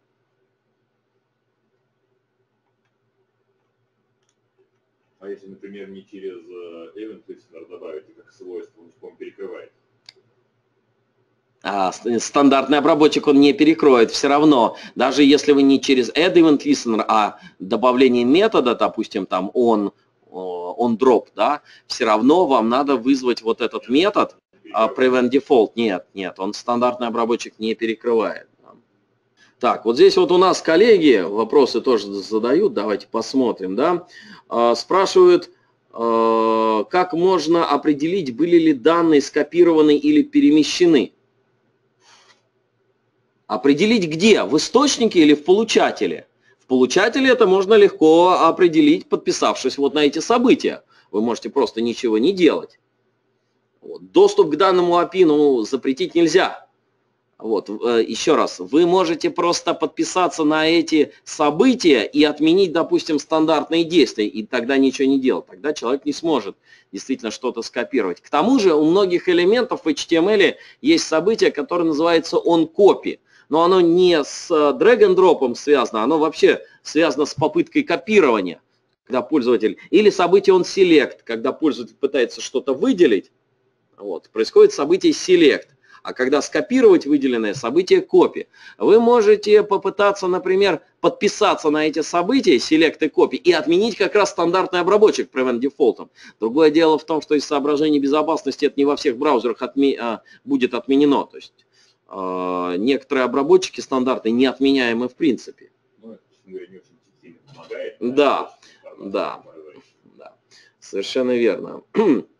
А если, например, не через э, event listener добавить, как свойство, он, перекрывает? А, стандартный обработчик он не перекроет все равно. Даже если вы не через add event listener, а добавление метода, допустим, там on, on drop, да, все равно вам надо вызвать вот этот метод а prevent default. Нет, нет, он стандартный обработчик не перекрывает. Так, вот здесь вот у нас коллеги вопросы тоже задают, давайте посмотрим, да. А, спрашивают, а, как можно определить, были ли данные скопированы или перемещены. Определить где? В источнике или в получателе? В получателе это можно легко определить, подписавшись вот на эти события. Вы можете просто ничего не делать. Доступ к данному API ну, запретить нельзя. Вот, э, еще раз, вы можете просто подписаться на эти события и отменить, допустим, стандартные действия, и тогда ничего не делать. Тогда человек не сможет действительно что-то скопировать. К тому же у многих элементов в HTML есть событие, которое называется onCopy. Но оно не с drag and drop связано, оно вообще связано с попыткой копирования, когда пользователь, или событие onSelect, когда пользователь пытается что-то выделить, вот, происходит событие select а когда скопировать выделенное событие копи. Вы можете попытаться, например, подписаться на эти события, select и и отменить как раз стандартный обработчик prevent default. Другое дело в том, что из соображений безопасности это не во всех браузерах отме а, будет отменено. То есть а, некоторые обработчики стандартные не отменяемы в принципе. Ну, да, да, да, совершенно верно.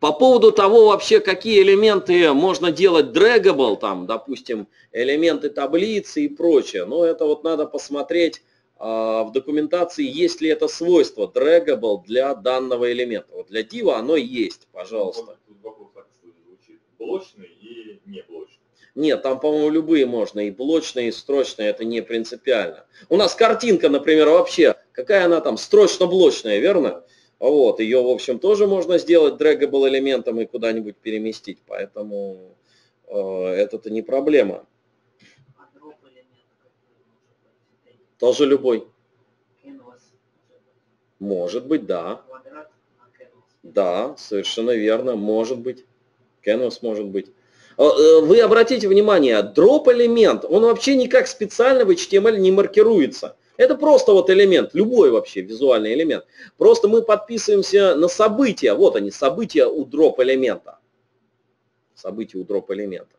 По поводу того вообще, какие элементы можно делать draggable, там, допустим, элементы таблицы и прочее, но это вот надо посмотреть а, в документации, есть ли это свойство draggable для данного элемента. Вот для div оно есть, пожалуйста. Блочный и не блочный. Нет, там, по-моему, любые можно, и блочные, и строчные, это не принципиально. У нас картинка, например, вообще, какая она там, строчно-блочная, верно? Вот, ее, в общем, тоже можно сделать draggable элементом и куда-нибудь переместить, поэтому э, это-то не проблема. А тоже любой. Может быть, да. Да, совершенно верно, может быть. Canvas может быть. Э, э, вы обратите внимание, дроп элемент, он вообще никак специально в HTML не маркируется. Это просто вот элемент, любой вообще визуальный элемент. Просто мы подписываемся на события. Вот они, события у дроп элемента. События у дроп элемента.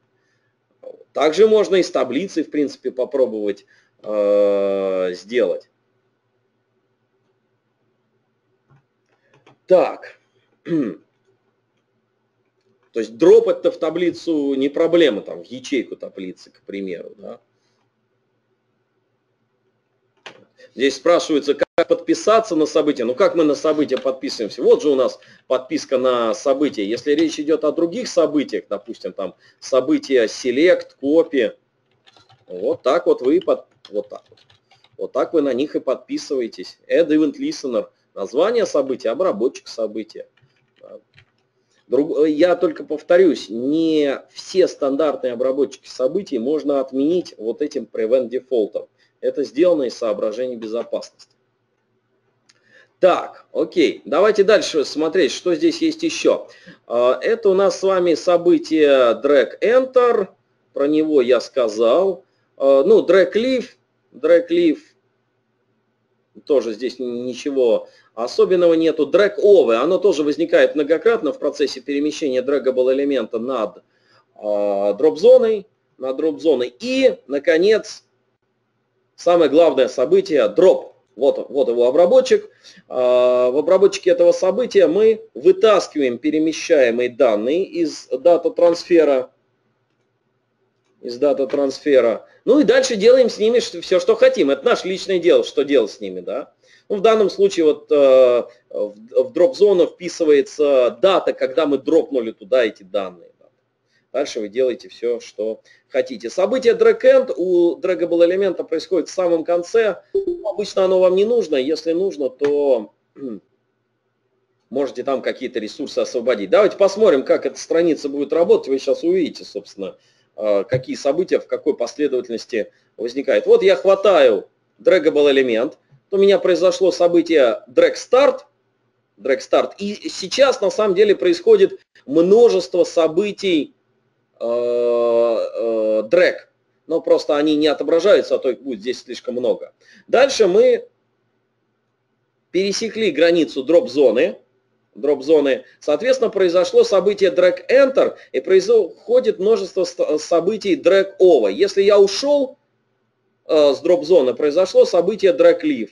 Также можно и с таблицей, в принципе, попробовать э, сделать. Так. То есть дроп это в таблицу не проблема, там, в ячейку таблицы, к примеру. Да? Здесь спрашивается, как подписаться на события. Ну как мы на события подписываемся? Вот же у нас подписка на события. Если речь идет о других событиях, допустим, там события Select, Copy, вот так вот вы под... вот так вот. Вот так вы на них и подписываетесь. Add Event Listener. Название события, обработчик события. Я только повторюсь, не все стандартные обработчики событий можно отменить вот этим prevent дефолтом. Это сделано из соображений безопасности. Так, окей, давайте дальше смотреть, что здесь есть еще. А, это у нас с вами событие drag enter, про него я сказал. А, ну, drag leave, drag leave, тоже здесь ничего особенного нету. Drag over, оно тоже возникает многократно в процессе перемещения draggable элемента над дроп-зоной, над дроп-зоной. И, наконец, самое главное событие – дроп. Вот, вот его обработчик. А, в обработчике этого события мы вытаскиваем перемещаемые данные из дата трансфера. Из дата трансфера. Ну и дальше делаем с ними все, что хотим. Это наше личное дело, что делать с ними. Да? Ну, в данном случае вот э, в дроп-зону вписывается дата, когда мы дропнули туда эти данные. Дальше вы делаете все, что хотите. Событие drag у draggable элемента происходит в самом конце. Обычно оно вам не нужно. Если нужно, то можете там какие-то ресурсы освободить. Давайте посмотрим, как эта страница будет работать. Вы сейчас увидите, собственно, э, какие события в какой последовательности возникают. Вот я хватаю draggable элемент, у меня произошло событие drag start, start, и сейчас на самом деле происходит множество событий э, э, drag, но просто они не отображаются, а то их будет здесь слишком много. Дальше мы пересекли границу дроп-зоны, дроп-зоны, соответственно, произошло событие drag enter и происходит множество событий drag over. Если я ушел э, с дроп-зоны, произошло событие drag leave.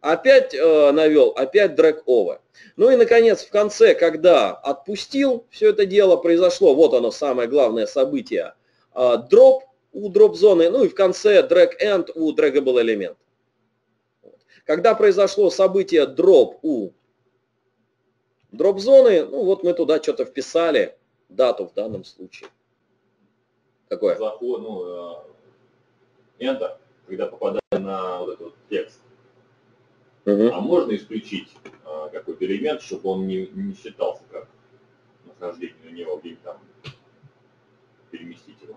Опять э, навел, опять drag over. Ну и, наконец, в конце, когда отпустил все это дело, произошло, вот оно самое главное событие, э, у дроп-зоны, ну и в конце drag end у draggable элемент. Когда произошло событие дроп у дроп-зоны, ну вот мы туда что-то вписали, дату в данном случае. Какое? Заход, ну, э, enter, когда попадает на вот этот текст. Угу. А можно исключить э, какой-то элемент, чтобы он не, не считался как нахождение на него где-нибудь там, переместить его.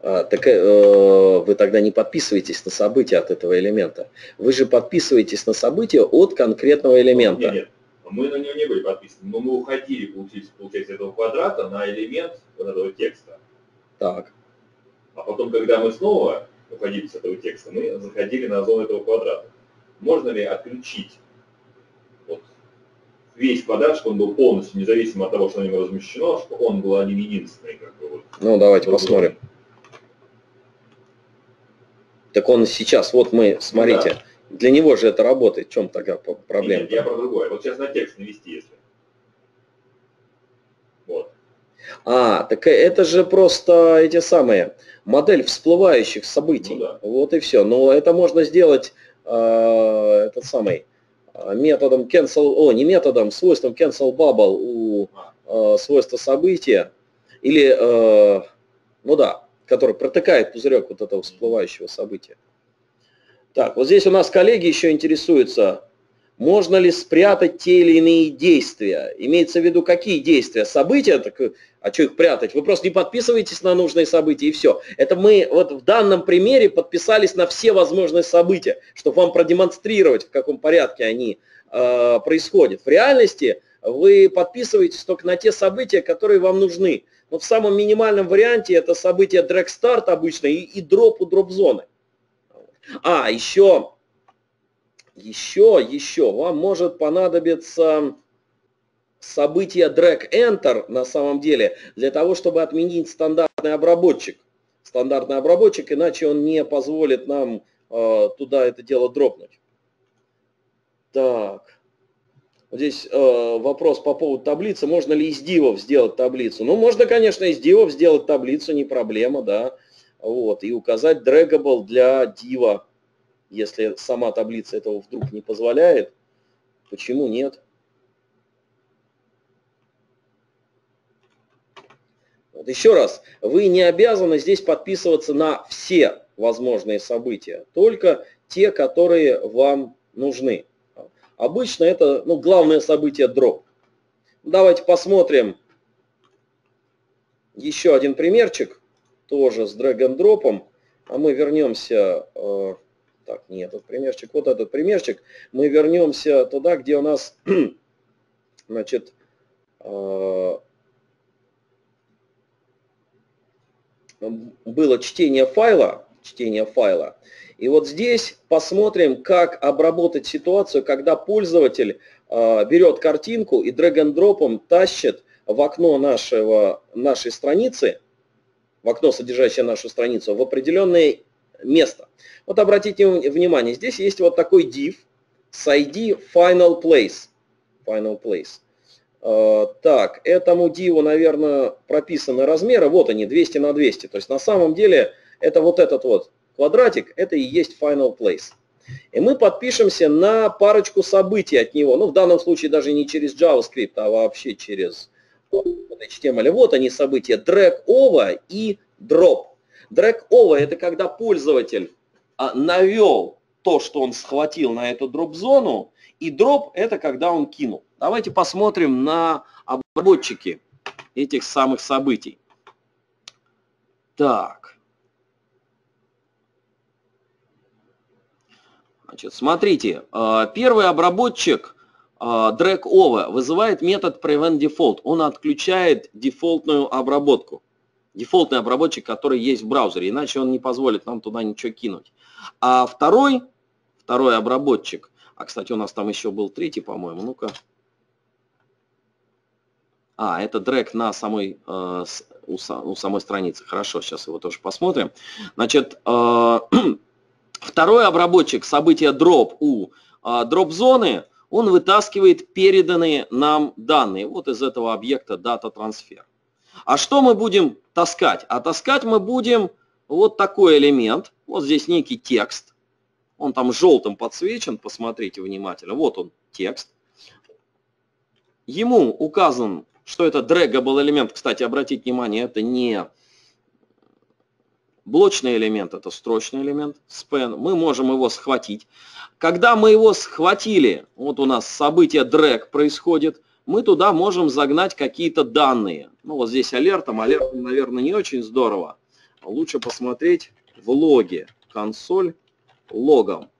А, так э, вы тогда не подписываетесь на события от этого элемента. Вы же подписываетесь на события от конкретного элемента. Нет, нет. Мы на него не были подписаны, но мы уходили, получить, получается, этого квадрата на элемент вот этого текста. Так. А потом, когда мы снова уходили с этого текста, мы заходили на зону этого квадрата. Можно ли отключить вот весь квадрат, чтобы он был полностью независимо от того, что на нем размещено, чтобы он был один единственный? Как бы, вот, ну, давайте посмотрим. Так он сейчас, вот мы, смотрите, да. для него же это работает. В чем тогда проблема? Нет, я про другое. Вот сейчас на текст навести, если. Вот. А, так это же просто эти самые, модель всплывающих событий. Ну, да. Вот и все. Но это можно сделать э, этот самый а, методом cancel, о, не методом, свойством cancel bubble у э, свойства события. Или, э, ну да, который протыкает пузырек вот этого всплывающего события. Так, вот здесь у нас коллеги еще интересуются, можно ли спрятать те или иные действия. Имеется в виду, какие действия? События, так, а что их прятать? Вы просто не подписываетесь на нужные события и все. Это мы вот в данном примере подписались на все возможные события, чтобы вам продемонстрировать, в каком порядке они э, происходят. В реальности вы подписываетесь только на те события, которые вам нужны. Но в самом минимальном варианте это drag start обычно и, и дроп у дроп зоны. А, еще, еще, еще вам может понадобиться событие drag enter на самом деле для того, чтобы отменить стандартный обработчик. Стандартный обработчик, иначе он не позволит нам э, туда это дело дропнуть. Так. Здесь э, вопрос по поводу таблицы. Можно ли из дивов сделать таблицу? Ну, можно, конечно, из дивов сделать таблицу, не проблема, да. Вот, и указать draggable для дива, если сама таблица этого вдруг не позволяет. Почему нет? Вот еще раз, вы не обязаны здесь подписываться на все возможные события, только те, которые вам нужны. Обычно это ну, главное событие дроп. Давайте посмотрим еще один примерчик, тоже с драг-н-дропом. А мы вернемся, э, так, не этот примерчик, вот этот примерчик. Мы вернемся туда, где у нас, значит, э, было чтение файла, чтение файла. И вот здесь посмотрим, как обработать ситуацию, когда пользователь э, берет картинку и драг-н-дропом тащит в окно нашего, нашей страницы, в окно, содержащее нашу страницу, в определенное место. Вот обратите внимание, здесь есть вот такой div с ID final place. Final place. Э, так, этому диву, наверное, прописаны размеры. Вот они, 200 на 200. То есть на самом деле это вот этот вот квадратик, это и есть final place. И мы подпишемся на парочку событий от него. Ну, в данном случае даже не через JavaScript, а вообще через HTML. Вот они события drag over и drop. Drag over это когда пользователь а, навел то, что он схватил на эту дроп-зону, и drop это когда он кинул. Давайте посмотрим на обработчики. этих самых событий. Так. Значит, смотрите, э, первый обработчик drag over вызывает метод prevent default. Он отключает дефолтную обработку. Дефолтный обработчик, который есть в браузере, иначе он не позволит нам туда ничего кинуть. А второй, второй обработчик, а, кстати, у нас там еще был третий, по-моему, ну-ка. А, это дрэк на самой, э, у, у самой страницы. Хорошо, сейчас его тоже посмотрим. Значит, э, второй обработчик события drop у э, drop зоны, он вытаскивает переданные нам данные вот из этого объекта data transfer. А что мы будем таскать? А таскать мы будем вот такой элемент. Вот здесь некий текст. Он там желтым подсвечен, посмотрите внимательно. Вот он, текст. Ему указан, что это draggable элемент. Кстати, обратите внимание, это не блочный элемент, это строчный элемент, span. Мы можем его схватить. Когда мы его схватили, вот у нас событие drag происходит, мы туда можем загнать какие-то данные. Ну, вот здесь алертом. Алерт, наверное, не очень здорово. Лучше посмотреть в логе. Консоль логом.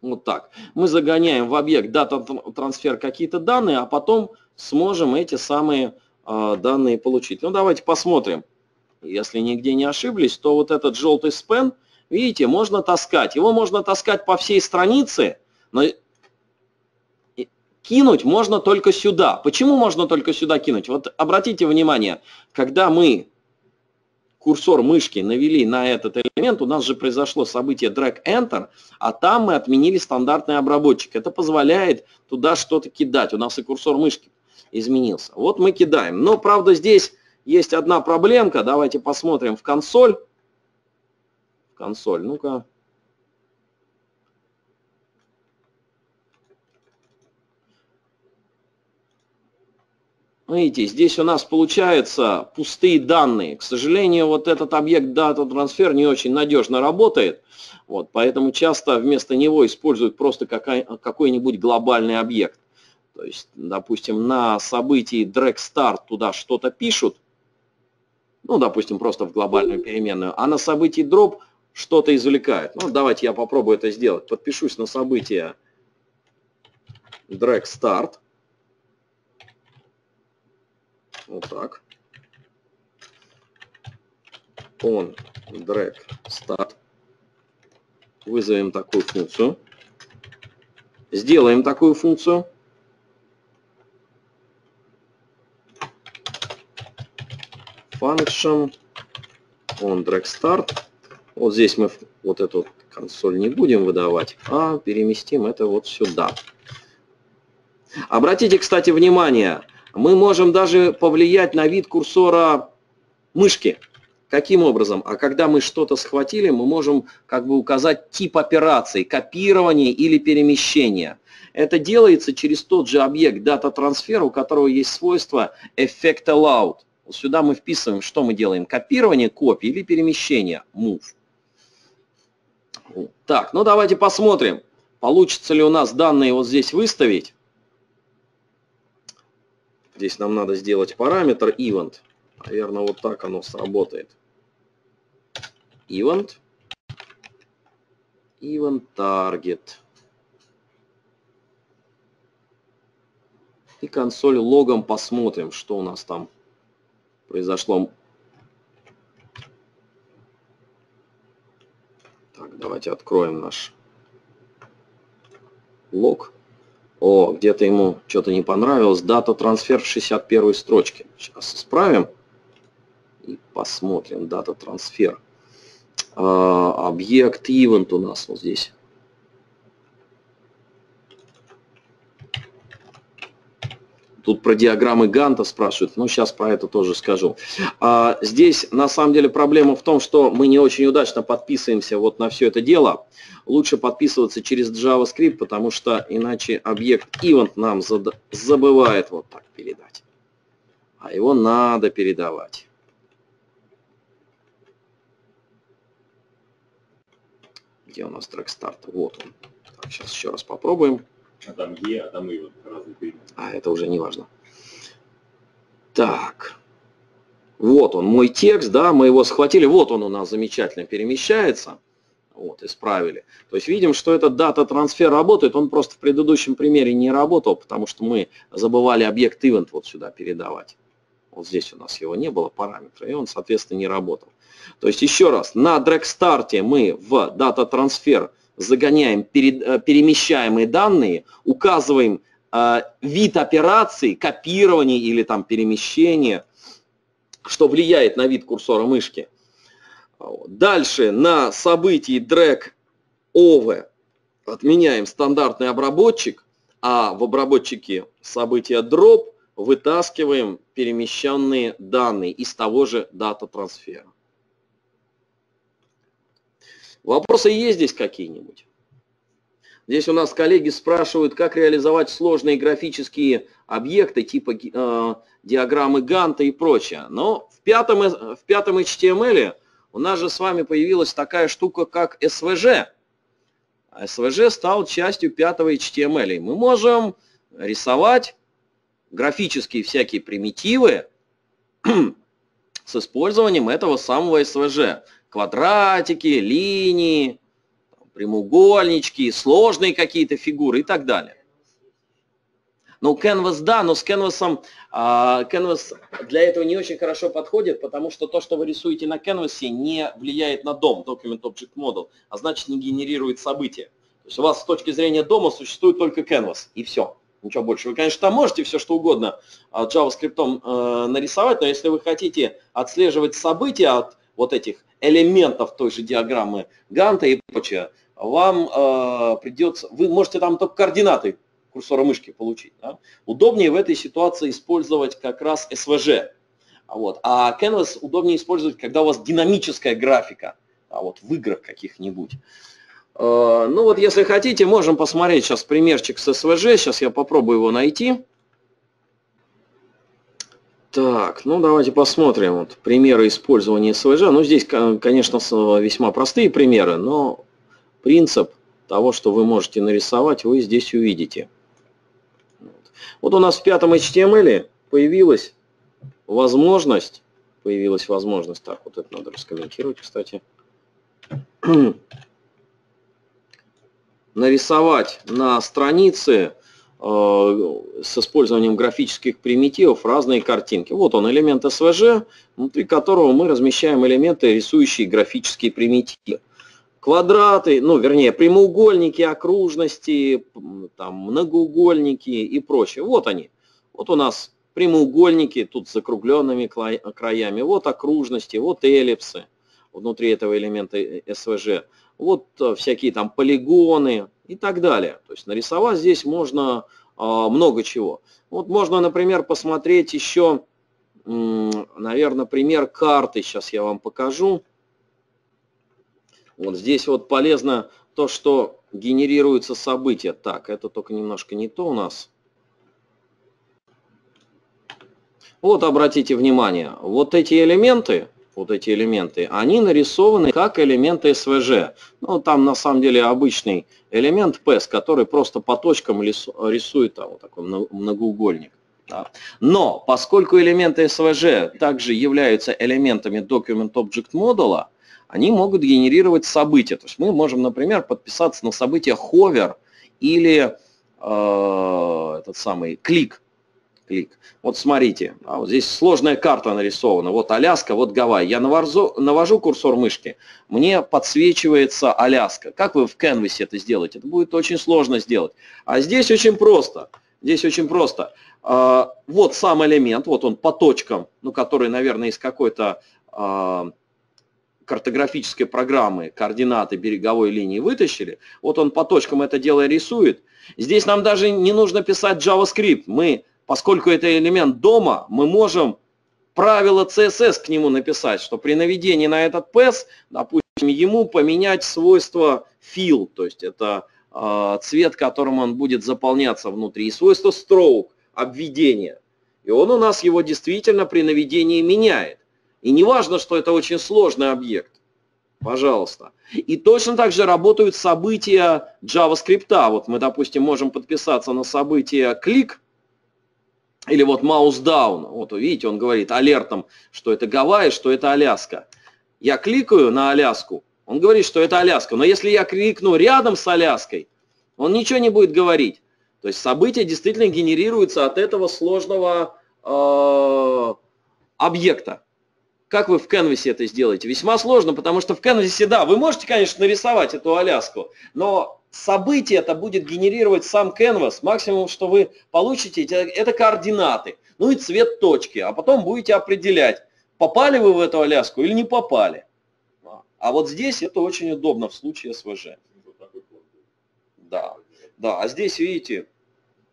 Вот так. Мы загоняем в объект дата трансфер какие-то данные, а потом сможем эти самые э, данные получить. Ну, давайте посмотрим. Если нигде не ошиблись, то вот этот желтый спен, видите, можно таскать. Его можно таскать по всей странице, но кинуть можно только сюда. Почему можно только сюда кинуть? Вот обратите внимание, когда мы курсор мышки навели на этот элемент, у нас же произошло событие drag enter, а там мы отменили стандартный обработчик. Это позволяет туда что-то кидать. У нас и курсор мышки изменился. Вот мы кидаем. Но, правда, здесь есть одна проблемка. Давайте посмотрим в консоль. Консоль, ну-ка. Видите, здесь у нас получается пустые данные. К сожалению, вот этот объект data transfer не очень надежно работает. Вот, поэтому часто вместо него используют просто какой-нибудь глобальный объект. То есть, допустим, на событии drag start туда что-то пишут, ну, допустим, просто в глобальную переменную, а на событии drop что-то извлекает. Ну, давайте я попробую это сделать. Подпишусь на событие drag start. Вот так. On drag start. Вызовем такую функцию. Сделаем такую функцию. Function on drag start. Вот здесь мы вот эту консоль не будем выдавать, а переместим это вот сюда. Обратите, кстати, внимание, мы можем даже повлиять на вид курсора мышки. Каким образом? А когда мы что-то схватили, мы можем как бы указать тип операции, копирование или перемещение. Это делается через тот же объект дата трансфер, у которого есть свойство effect allowed. Сюда мы вписываем, что мы делаем, копирование копии или перемещение, move. Так, ну давайте посмотрим, получится ли у нас данные вот здесь выставить. Здесь нам надо сделать параметр event. Наверное, вот так оно сработает. Event. Event target. И консоль логом посмотрим, что у нас там произошло. Так, давайте откроем наш лог. О, где-то ему что-то не понравилось. Дата трансфер в 61 строчке. Сейчас исправим и посмотрим. Дата трансфер. А, объект event у нас вот здесь. Тут про диаграммы Ганта спрашивают, ну сейчас про это тоже скажу. А, здесь на самом деле проблема в том, что мы не очень удачно подписываемся вот на все это дело. Лучше подписываться через JavaScript, потому что иначе объект event нам забывает вот так передать. А его надо передавать. Где у нас трек старта? Вот он. Так, сейчас еще раз попробуем. А там Е, а там И вот разные А, это уже не важно. Так. Вот он, мой текст, да, мы его схватили. Вот он у нас замечательно перемещается. Вот, исправили. То есть видим, что этот дата-трансфер работает. Он просто в предыдущем примере не работал, потому что мы забывали объект event вот сюда передавать. Вот здесь у нас его не было параметра, и он, соответственно, не работал. То есть еще раз, на drag мы в дата-трансфер загоняем перед, э, перемещаемые данные, указываем э, вид операции, копирование или там перемещение, что влияет на вид курсора мышки. Дальше на событии drag over отменяем стандартный обработчик, а в обработчике события drop вытаскиваем перемещенные данные из того же дата трансфера. Вопросы есть здесь какие-нибудь? Здесь у нас коллеги спрашивают, как реализовать сложные графические объекты типа э, диаграммы Ганта и прочее. Но в пятом, в пятом HTML у нас же с вами появилась такая штука, как SVG. SVG стал частью пятого HTML. Мы можем рисовать графические всякие примитивы с использованием этого самого SVG квадратики, линии, прямоугольнички, сложные какие-то фигуры и так далее. Ну, Canvas, да, но с Canvas, а, Canvas для этого не очень хорошо подходит, потому что то, что вы рисуете на Canvas, не влияет на дом, Document Object Model, а значит не генерирует события. То есть у вас с точки зрения дома существует только Canvas, и все. Ничего больше. Вы, конечно, там можете все что угодно а, JavaScript э, нарисовать, но если вы хотите отслеживать события от вот этих элементов той же диаграммы Ганта и прочее, вам э, придется, вы можете там только координаты курсора мышки получить. Да? Удобнее в этой ситуации использовать как раз SVG. Вот. А Canvas удобнее использовать, когда у вас динамическая графика, а вот в играх каких-нибудь. Э, ну вот, если хотите, можем посмотреть сейчас примерчик с SVG. Сейчас я попробую его найти. Так, ну давайте посмотрим вот, примеры использования SVG. Ну здесь, конечно, весьма простые примеры, но принцип того, что вы можете нарисовать, вы здесь увидите. Вот у нас в пятом HTML появилась возможность, появилась возможность, так, вот это надо раскомментировать, кстати, нарисовать на странице Э, с использованием графических примитивов разные картинки. Вот он, элемент SVG, внутри которого мы размещаем элементы, рисующие графические примитивы. Квадраты, ну, вернее, прямоугольники, окружности, там, многоугольники и прочее. Вот они. Вот у нас прямоугольники, тут с закругленными краями, вот окружности, вот эллипсы внутри этого элемента SVG, вот э, всякие там полигоны, и так далее. То есть нарисовать здесь можно а, много чего. Вот можно, например, посмотреть еще, наверное, пример карты. Сейчас я вам покажу. Вот здесь вот полезно то, что генерируются события. Так, это только немножко не то у нас. Вот обратите внимание, вот эти элементы, вот эти элементы, они нарисованы как элементы SVG. Ну, там на самом деле обычный элемент PES, который просто по точкам рисует там, вот такой многоугольник. Да. Но поскольку элементы SVG также являются элементами Document Object Model, они могут генерировать события. То есть мы можем, например, подписаться на событие hover или э, этот самый клик клик. Вот смотрите, а вот здесь сложная карта нарисована. Вот Аляска, вот Гавайи. Я навожу, навожу курсор мышки, мне подсвечивается Аляска. Как вы в Canvas это сделаете? Это будет очень сложно сделать. А здесь очень просто. Здесь очень просто. А, вот сам элемент, вот он по точкам, ну, который, наверное, из какой-то а, картографической программы координаты береговой линии вытащили. Вот он по точкам это дело рисует. Здесь нам даже не нужно писать JavaScript. Мы поскольку это элемент дома, мы можем правило CSS к нему написать, что при наведении на этот PES, допустим, ему поменять свойство fill, то есть это э, цвет, которым он будет заполняться внутри, и свойство stroke, обведение. И он у нас его действительно при наведении меняет. И не важно, что это очень сложный объект. Пожалуйста. И точно так же работают события JavaScript. Вот мы, допустим, можем подписаться на событие клик, или вот down. Вот видите, он говорит алертом, что это Гавайи, что это Аляска. Я кликаю на Аляску, он говорит, что это Аляска. Но если я кликну рядом с Аляской, он ничего не будет говорить. То есть события действительно генерируются от этого сложного э, объекта. Как вы в Canvas это сделаете? Весьма сложно, потому что в Canvas, да, вы можете, конечно, нарисовать эту Аляску, но событие это будет генерировать сам Canvas. Максимум, что вы получите, это координаты, ну и цвет точки, а потом будете определять, попали вы в эту Аляску или не попали. А вот здесь это очень удобно в случае СВЖ. Да, да, а здесь, видите,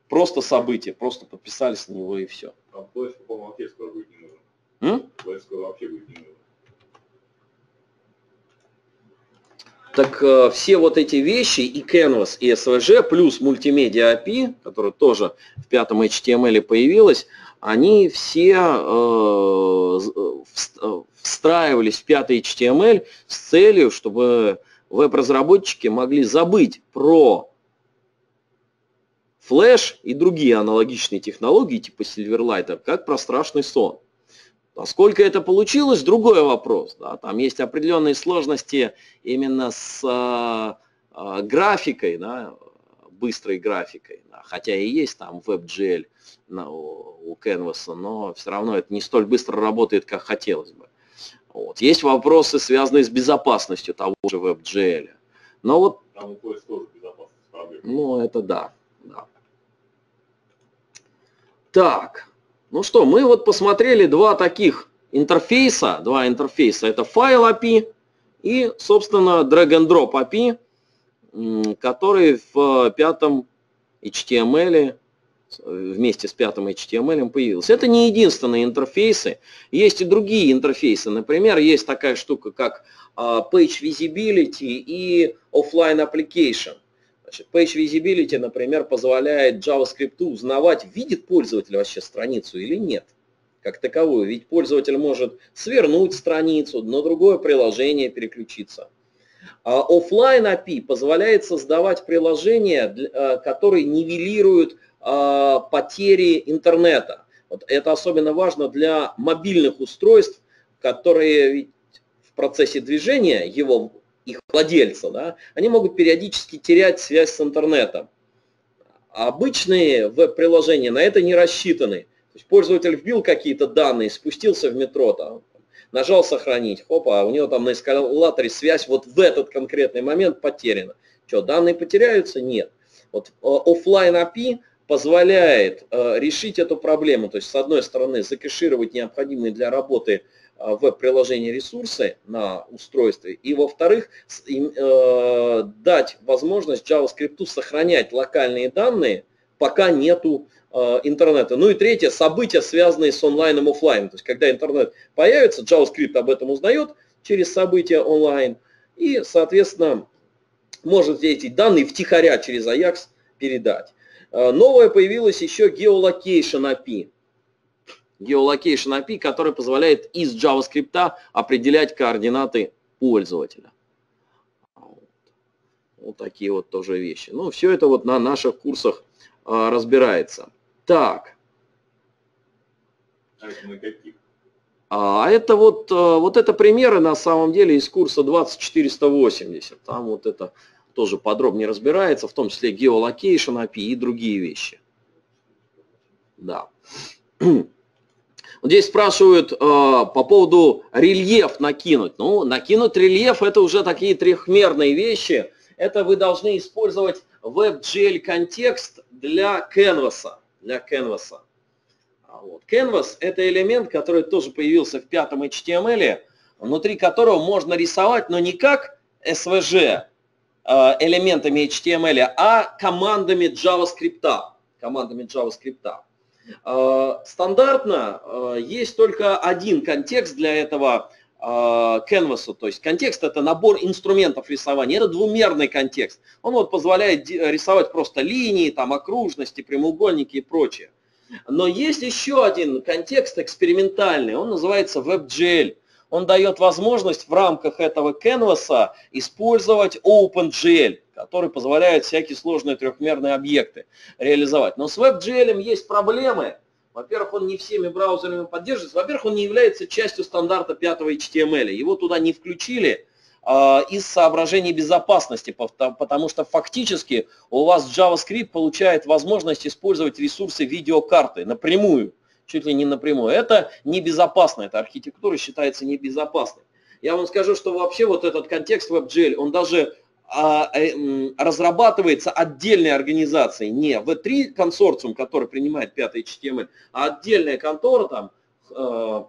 просто событие, просто подписались на него и все. Флешка, по-моему, вообще скоро будет вообще не нужен. Так э, все вот эти вещи, и Canvas, и SVG, плюс мультимедиа API, которая тоже в пятом HTML появилась, они все э, э встраивались в пятый HTML с целью, чтобы веб-разработчики могли забыть про Flash и другие аналогичные технологии типа Silverlight, как про страшный сон. Насколько это получилось, другой вопрос. Да? Там есть определенные сложности именно с э, графикой, да? быстрой графикой. Да? Хотя и есть там WebGL на, у Canvas, но все равно это не столь быстро работает, как хотелось бы. Вот. Есть вопросы, связанные с безопасностью того же WebGL. Но вот... Там у тоже безопасность Ну, это да. да. Так, ну что, мы вот посмотрели два таких интерфейса, два интерфейса. Это файл API и, собственно, drag and drop API, который в пятом HTML вместе с пятым HTML появился. Это не единственные интерфейсы. Есть и другие интерфейсы. Например, есть такая штука, как а, Page Visibility и Offline Application. Значит, Page Visibility, например, позволяет JavaScript узнавать, видит пользователь вообще страницу или нет, как таковую. Ведь пользователь может свернуть страницу, на другое приложение переключиться. А Offline API позволяет создавать приложения, э, которые нивелируют а, потери интернета. Вот это особенно важно для мобильных устройств, которые в процессе движения его их владельца, да, они могут периодически терять связь с интернетом. обычные веб-приложения на это не рассчитаны. То есть пользователь вбил какие-то данные, спустился в метро, там, нажал сохранить, хопа, а у него там на эскалаторе связь вот в этот конкретный момент потеряна. Что, данные потеряются? Нет. Вот э, офлайн API позволяет э, решить эту проблему. То есть, с одной стороны, закэшировать необходимые для работы Э, веб-приложение ресурсы на устройстве, и во-вторых, э, дать возможность JavaScript сохранять локальные данные, пока нету э, интернета. Ну и третье, события, связанные с онлайном офлайн. То есть, когда интернет появится, JavaScript об этом узнает через события онлайн, и, соответственно, может эти данные втихаря через Ajax передать. Новое появилось еще Geolocation API. Geolocation API, который позволяет из JavaScript определять координаты пользователя. Вот. такие вот тоже вещи. Ну, все это вот на наших курсах а, разбирается. Так. А это на каких? А это вот, а, вот это примеры на самом деле из курса 20480. Там вот это тоже подробнее разбирается, в том числе Geolocation API и другие вещи. Да. Здесь спрашивают э, по поводу рельеф накинуть. Ну, накинуть рельеф это уже такие трехмерные вещи. Это вы должны использовать WebGL контекст для Canvas. Для Canvas. А вот. Canvas это элемент, который тоже появился в пятом HTML, внутри которого можно рисовать, но не как SVG э, элементами HTML, а командами JavaScript. Командами JavaScript. Э, стандартно э, есть только один контекст для этого canvas, э, то есть контекст это набор инструментов рисования, это двумерный контекст. Он вот позволяет рисовать просто линии, там окружности, прямоугольники и прочее. Но есть еще один контекст экспериментальный, он называется WebGL. он дает возможность в рамках этого canvas использовать OpenGL, который позволяет всякие сложные трехмерные объекты реализовать. Но с WebGL есть проблемы. Во-первых, он не всеми браузерами поддерживается. Во-первых, он не является частью стандарта 5 HTML. Его туда не включили э, из соображений безопасности, потому что фактически у вас JavaScript получает возможность использовать ресурсы видеокарты напрямую чуть ли не напрямую. Это небезопасно, эта архитектура считается небезопасной. Я вам скажу, что вообще вот этот контекст WebGL, он даже а, разрабатывается отдельной организацией, не V3 консорциум, который принимает 5 HTML, а отдельная контора там, э,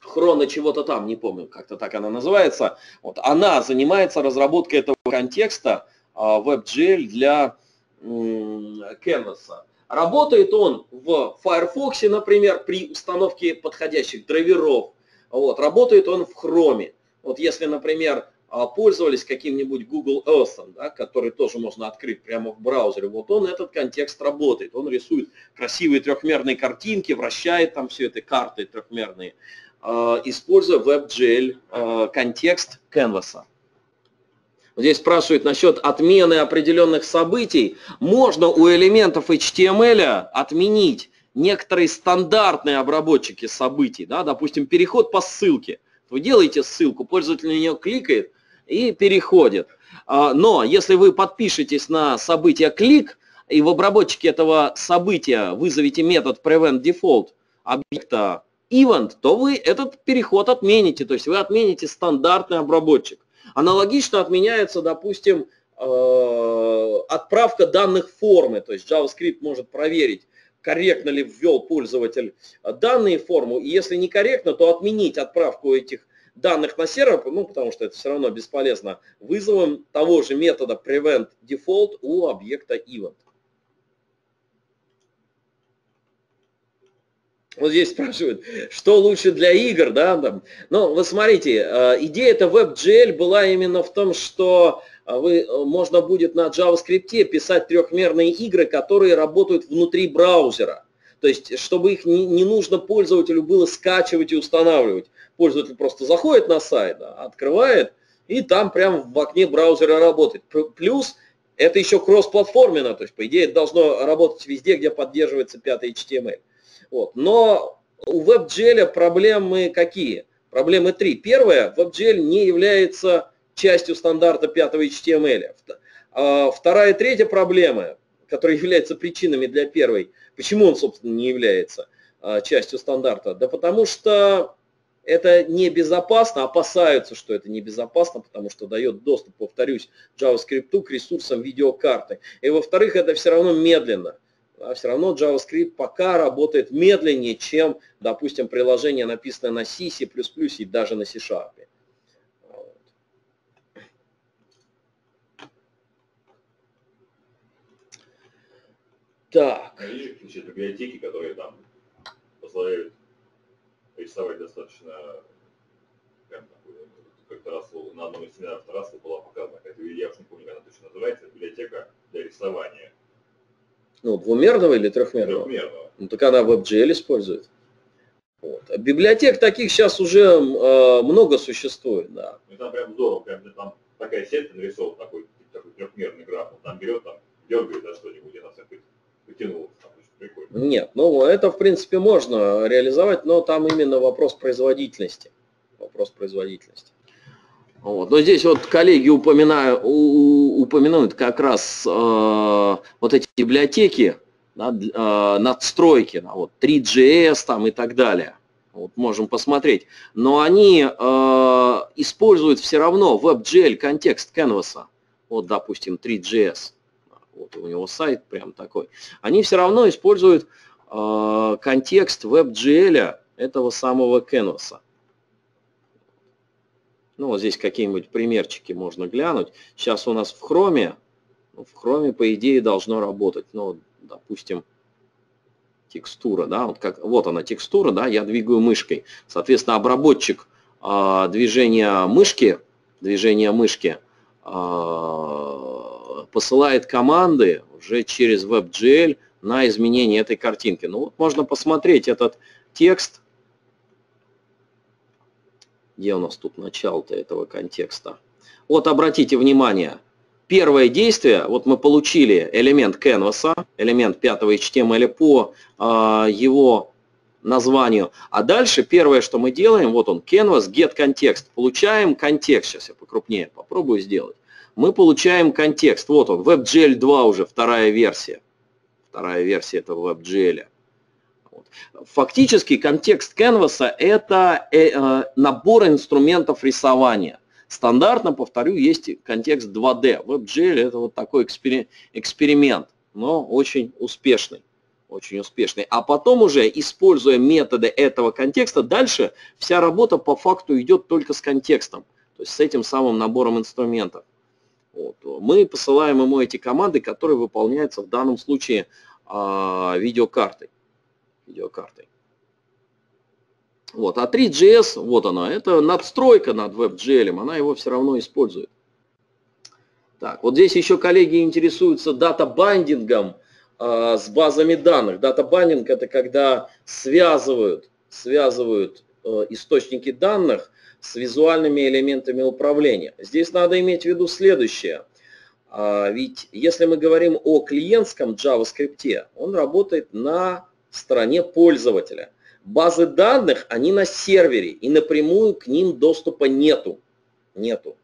хрона чего-то там, не помню, как-то так она называется, вот, она занимается разработкой этого контекста э, WebGL для Canvas. Работает он в Firefox, например, при установке подходящих драйверов. Вот. Работает он в Chrome. Вот если, например, а, пользовались каким-нибудь Google Earth, да, который тоже можно открыть прямо в браузере, вот он этот контекст работает. Он рисует красивые трехмерные картинки, вращает там все это, карты трехмерные, а, используя WebGL а, контекст Canvas. Здесь спрашивают насчет отмены определенных событий. Можно у элементов HTML отменить некоторые стандартные обработчики событий. Да? Допустим, переход по ссылке. Вы делаете ссылку, пользователь на нее кликает и переходит. А, но если вы подпишетесь на событие клик, и в обработчике этого события вызовете метод preventDefault объекта event, то вы этот переход отмените. То есть вы отмените стандартный обработчик. Аналогично отменяется, допустим, э, отправка данных формы, то есть JavaScript может проверить, корректно ли ввел пользователь данные форму, и если некорректно, то отменить отправку этих данных на сервер, ну, потому что это все равно бесполезно, вызовом того же метода prevent default у объекта event. Вот здесь спрашивают, что лучше для игр, да, там. Ну, вы смотрите, э, идея это WebGL была именно в том, что э, вы, э, можно будет на JavaScript писать трехмерные игры, которые работают внутри браузера. То есть, чтобы их не, не нужно пользователю было скачивать и устанавливать. Пользователь просто заходит на сайт, открывает, и там прямо в окне браузера работает. Плюс это еще кроссплатформенно, то есть, по идее, это должно работать везде, где поддерживается 5 HTML. Вот. Но у WebGL проблемы какие? Проблемы три. Первое, WebGL не является частью стандарта 5 HTML. А, вторая и третья проблема, которые являются причинами для первой, почему он, собственно, не является а, частью стандарта? Да потому что это небезопасно, опасаются, что это небезопасно, потому что дает доступ, повторюсь, JavaScript к ресурсам видеокарты. И во-вторых, это все равно медленно а все равно JavaScript пока работает медленнее, чем, допустим, приложение, написанное на C, C++ и даже на C-Sharp. Так. Есть библиотеки, которые там позволяют рисовать достаточно как-то раз на одном из семинаров Тарасова была показана, какая-то, я уж не помню, как она точно называется, библиотека для рисования ну, двумерного или трехмерного? Трехмерного. Ну, так она WebGL использует. Вот. А библиотек таких сейчас уже э, много существует, да. Ну, там прям здорово, прям там такая сеть нарисована, такой, такой трехмерный граф, он там берет, там, дергает за что-нибудь, и нас потянул. Прикольно. Нет, ну это в принципе можно реализовать, но там именно вопрос производительности. Вопрос производительности. Вот. Но здесь вот коллеги упоминаю, упоминают как раз э, вот эти библиотеки, да, э, надстройки, да, вот 3GS там и так далее. Вот можем посмотреть. Но они э, используют все равно WebGL контекст Canvas. Вот, допустим, 3GS. Вот у него сайт прям такой. Они все равно используют э, контекст WebGL этого самого Canvas. Ну, вот здесь какие-нибудь примерчики можно глянуть. Сейчас у нас в хроме, ну, в хроме, по идее, должно работать. Ну, допустим, текстура, да, вот, как, вот она текстура, да, я двигаю мышкой. Соответственно, обработчик э, движения мышки, движения мышки э, посылает команды уже через WebGL на изменение этой картинки. Ну вот можно посмотреть этот текст, Где у нас тут начало-то этого контекста? Вот обратите внимание, первое действие, вот мы получили элемент canvas, элемент 5 HTML по э, его названию, а дальше первое, что мы делаем, вот он, canvas, get контекст, получаем контекст, сейчас я покрупнее попробую сделать, мы получаем контекст, вот он, WebGL 2 уже, вторая версия, вторая версия этого WebGL. Фактически контекст Canvas это э, э, набор инструментов рисования. Стандартно, повторю, есть контекст 2D. WebGL это вот такой эксперимент, но очень успешный. Очень успешный. А потом уже, используя методы этого контекста, дальше вся работа по факту идет только с контекстом. То есть с этим самым набором инструментов. Вот. Мы посылаем ему эти команды, которые выполняются в данном случае а, видеокартой видеокартой. Вот, а 3GS, вот она, это надстройка над WebGL, она его все равно использует. Так, вот здесь еще коллеги интересуются дата-бандингом э, с базами данных. Дата-бандинг это когда связывают, связывают э, источники данных с визуальными элементами управления. Здесь надо иметь в виду следующее. А, ведь если мы говорим о клиентском JavaScript, он работает на стороне пользователя. Базы данных, они на сервере, и напрямую к ним доступа нету. нету.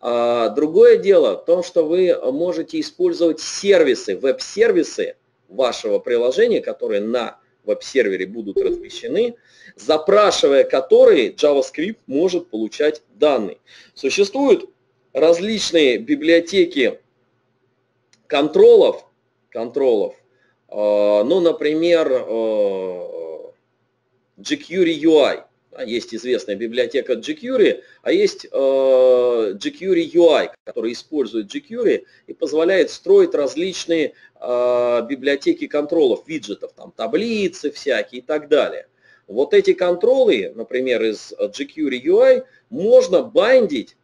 А другое дело в том, что вы можете использовать сервисы, веб-сервисы вашего приложения, которые на веб-сервере будут размещены, запрашивая которые JavaScript может получать данные. Sуществуют различные библиотеки контролов, контролов а, ну, например, jQuery UI. Есть известная библиотека jQuery, а есть а, jQuery UI, который использует jQuery и позволяет строить различные библиотеки контролов, виджетов, там таблицы всякие и так далее. Вот эти контролы, например, из jQuery UI, можно бандить,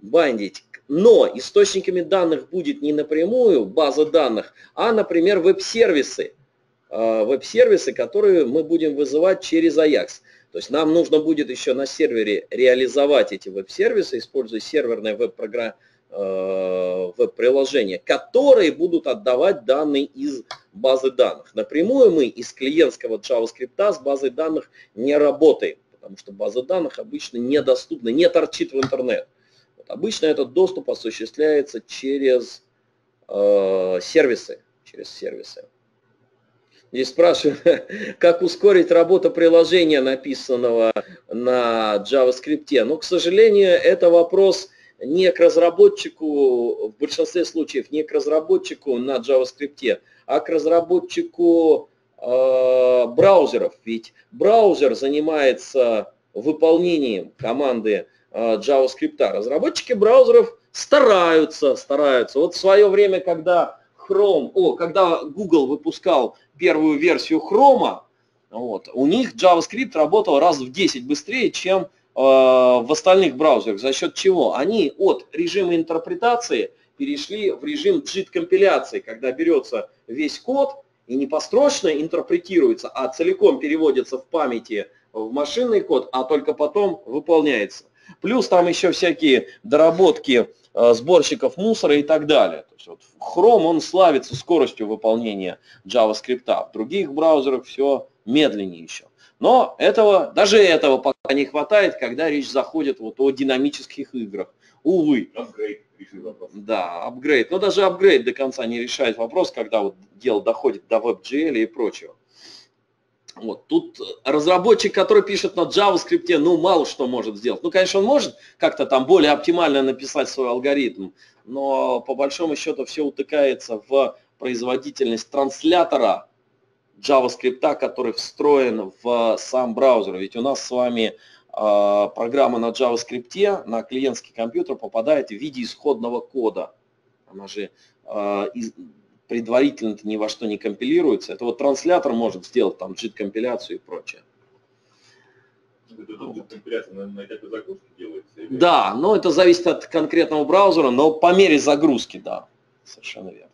бандить но источниками данных будет не напрямую база данных, а, например, веб-сервисы. А, веб-сервисы, которые мы будем вызывать через Ajax. То есть нам нужно будет еще на сервере реализовать эти веб-сервисы, используя серверное а, веб-приложение, которые будут отдавать данные из базы данных. Напрямую мы из клиентского JavaScript с базой данных не работаем, потому что база данных обычно недоступна, не торчит в интернет. Обычно этот доступ осуществляется через э, сервисы. Через сервисы. Здесь спрашивают, как ускорить работу приложения, написанного на JavaScript. Но, к сожалению, это вопрос не к разработчику, в большинстве случаев не к разработчику на JavaScript, а к разработчику э, браузеров. Ведь браузер занимается выполнением команды Э, JavaScript. Разработчики браузеров стараются, стараются. Вот в свое время, когда Chrome, о, когда Google выпускал первую версию Chrome, вот, у них JavaScript работал раз в 10 быстрее, чем э, в остальных браузерах. За счет чего? Они от режима интерпретации перешли в режим JIT-компиляции, когда берется весь код и не построчно интерпретируется, а целиком переводится в памяти в машинный код, а только потом выполняется. Плюс там еще всякие доработки сборщиков мусора и так далее. То есть вот Chrome, он славится скоростью выполнения JavaScript. В других браузерах все медленнее еще. Но этого, даже этого пока не хватает, когда речь заходит вот о динамических играх. Увы. Апгрейд Да, апгрейд. Но даже апгрейд до конца не решает вопрос, когда вот дело доходит до WebGL и прочего. Вот. Тут разработчик, который пишет на JavaScript, ну, мало что может сделать. Ну, конечно, он может как-то там более оптимально написать свой алгоритм, но по большому счету все утыкается в производительность транслятора JavaScript, который встроен в сам браузер. Ведь у нас с вами э, программа на JavaScript на клиентский компьютер попадает в виде исходного кода. Она же э, из, предварительно ни во что не компилируется. Это вот транслятор может сделать там JIT-компиляцию и прочее. Да, но это зависит от конкретного браузера, но по мере загрузки, да, совершенно верно.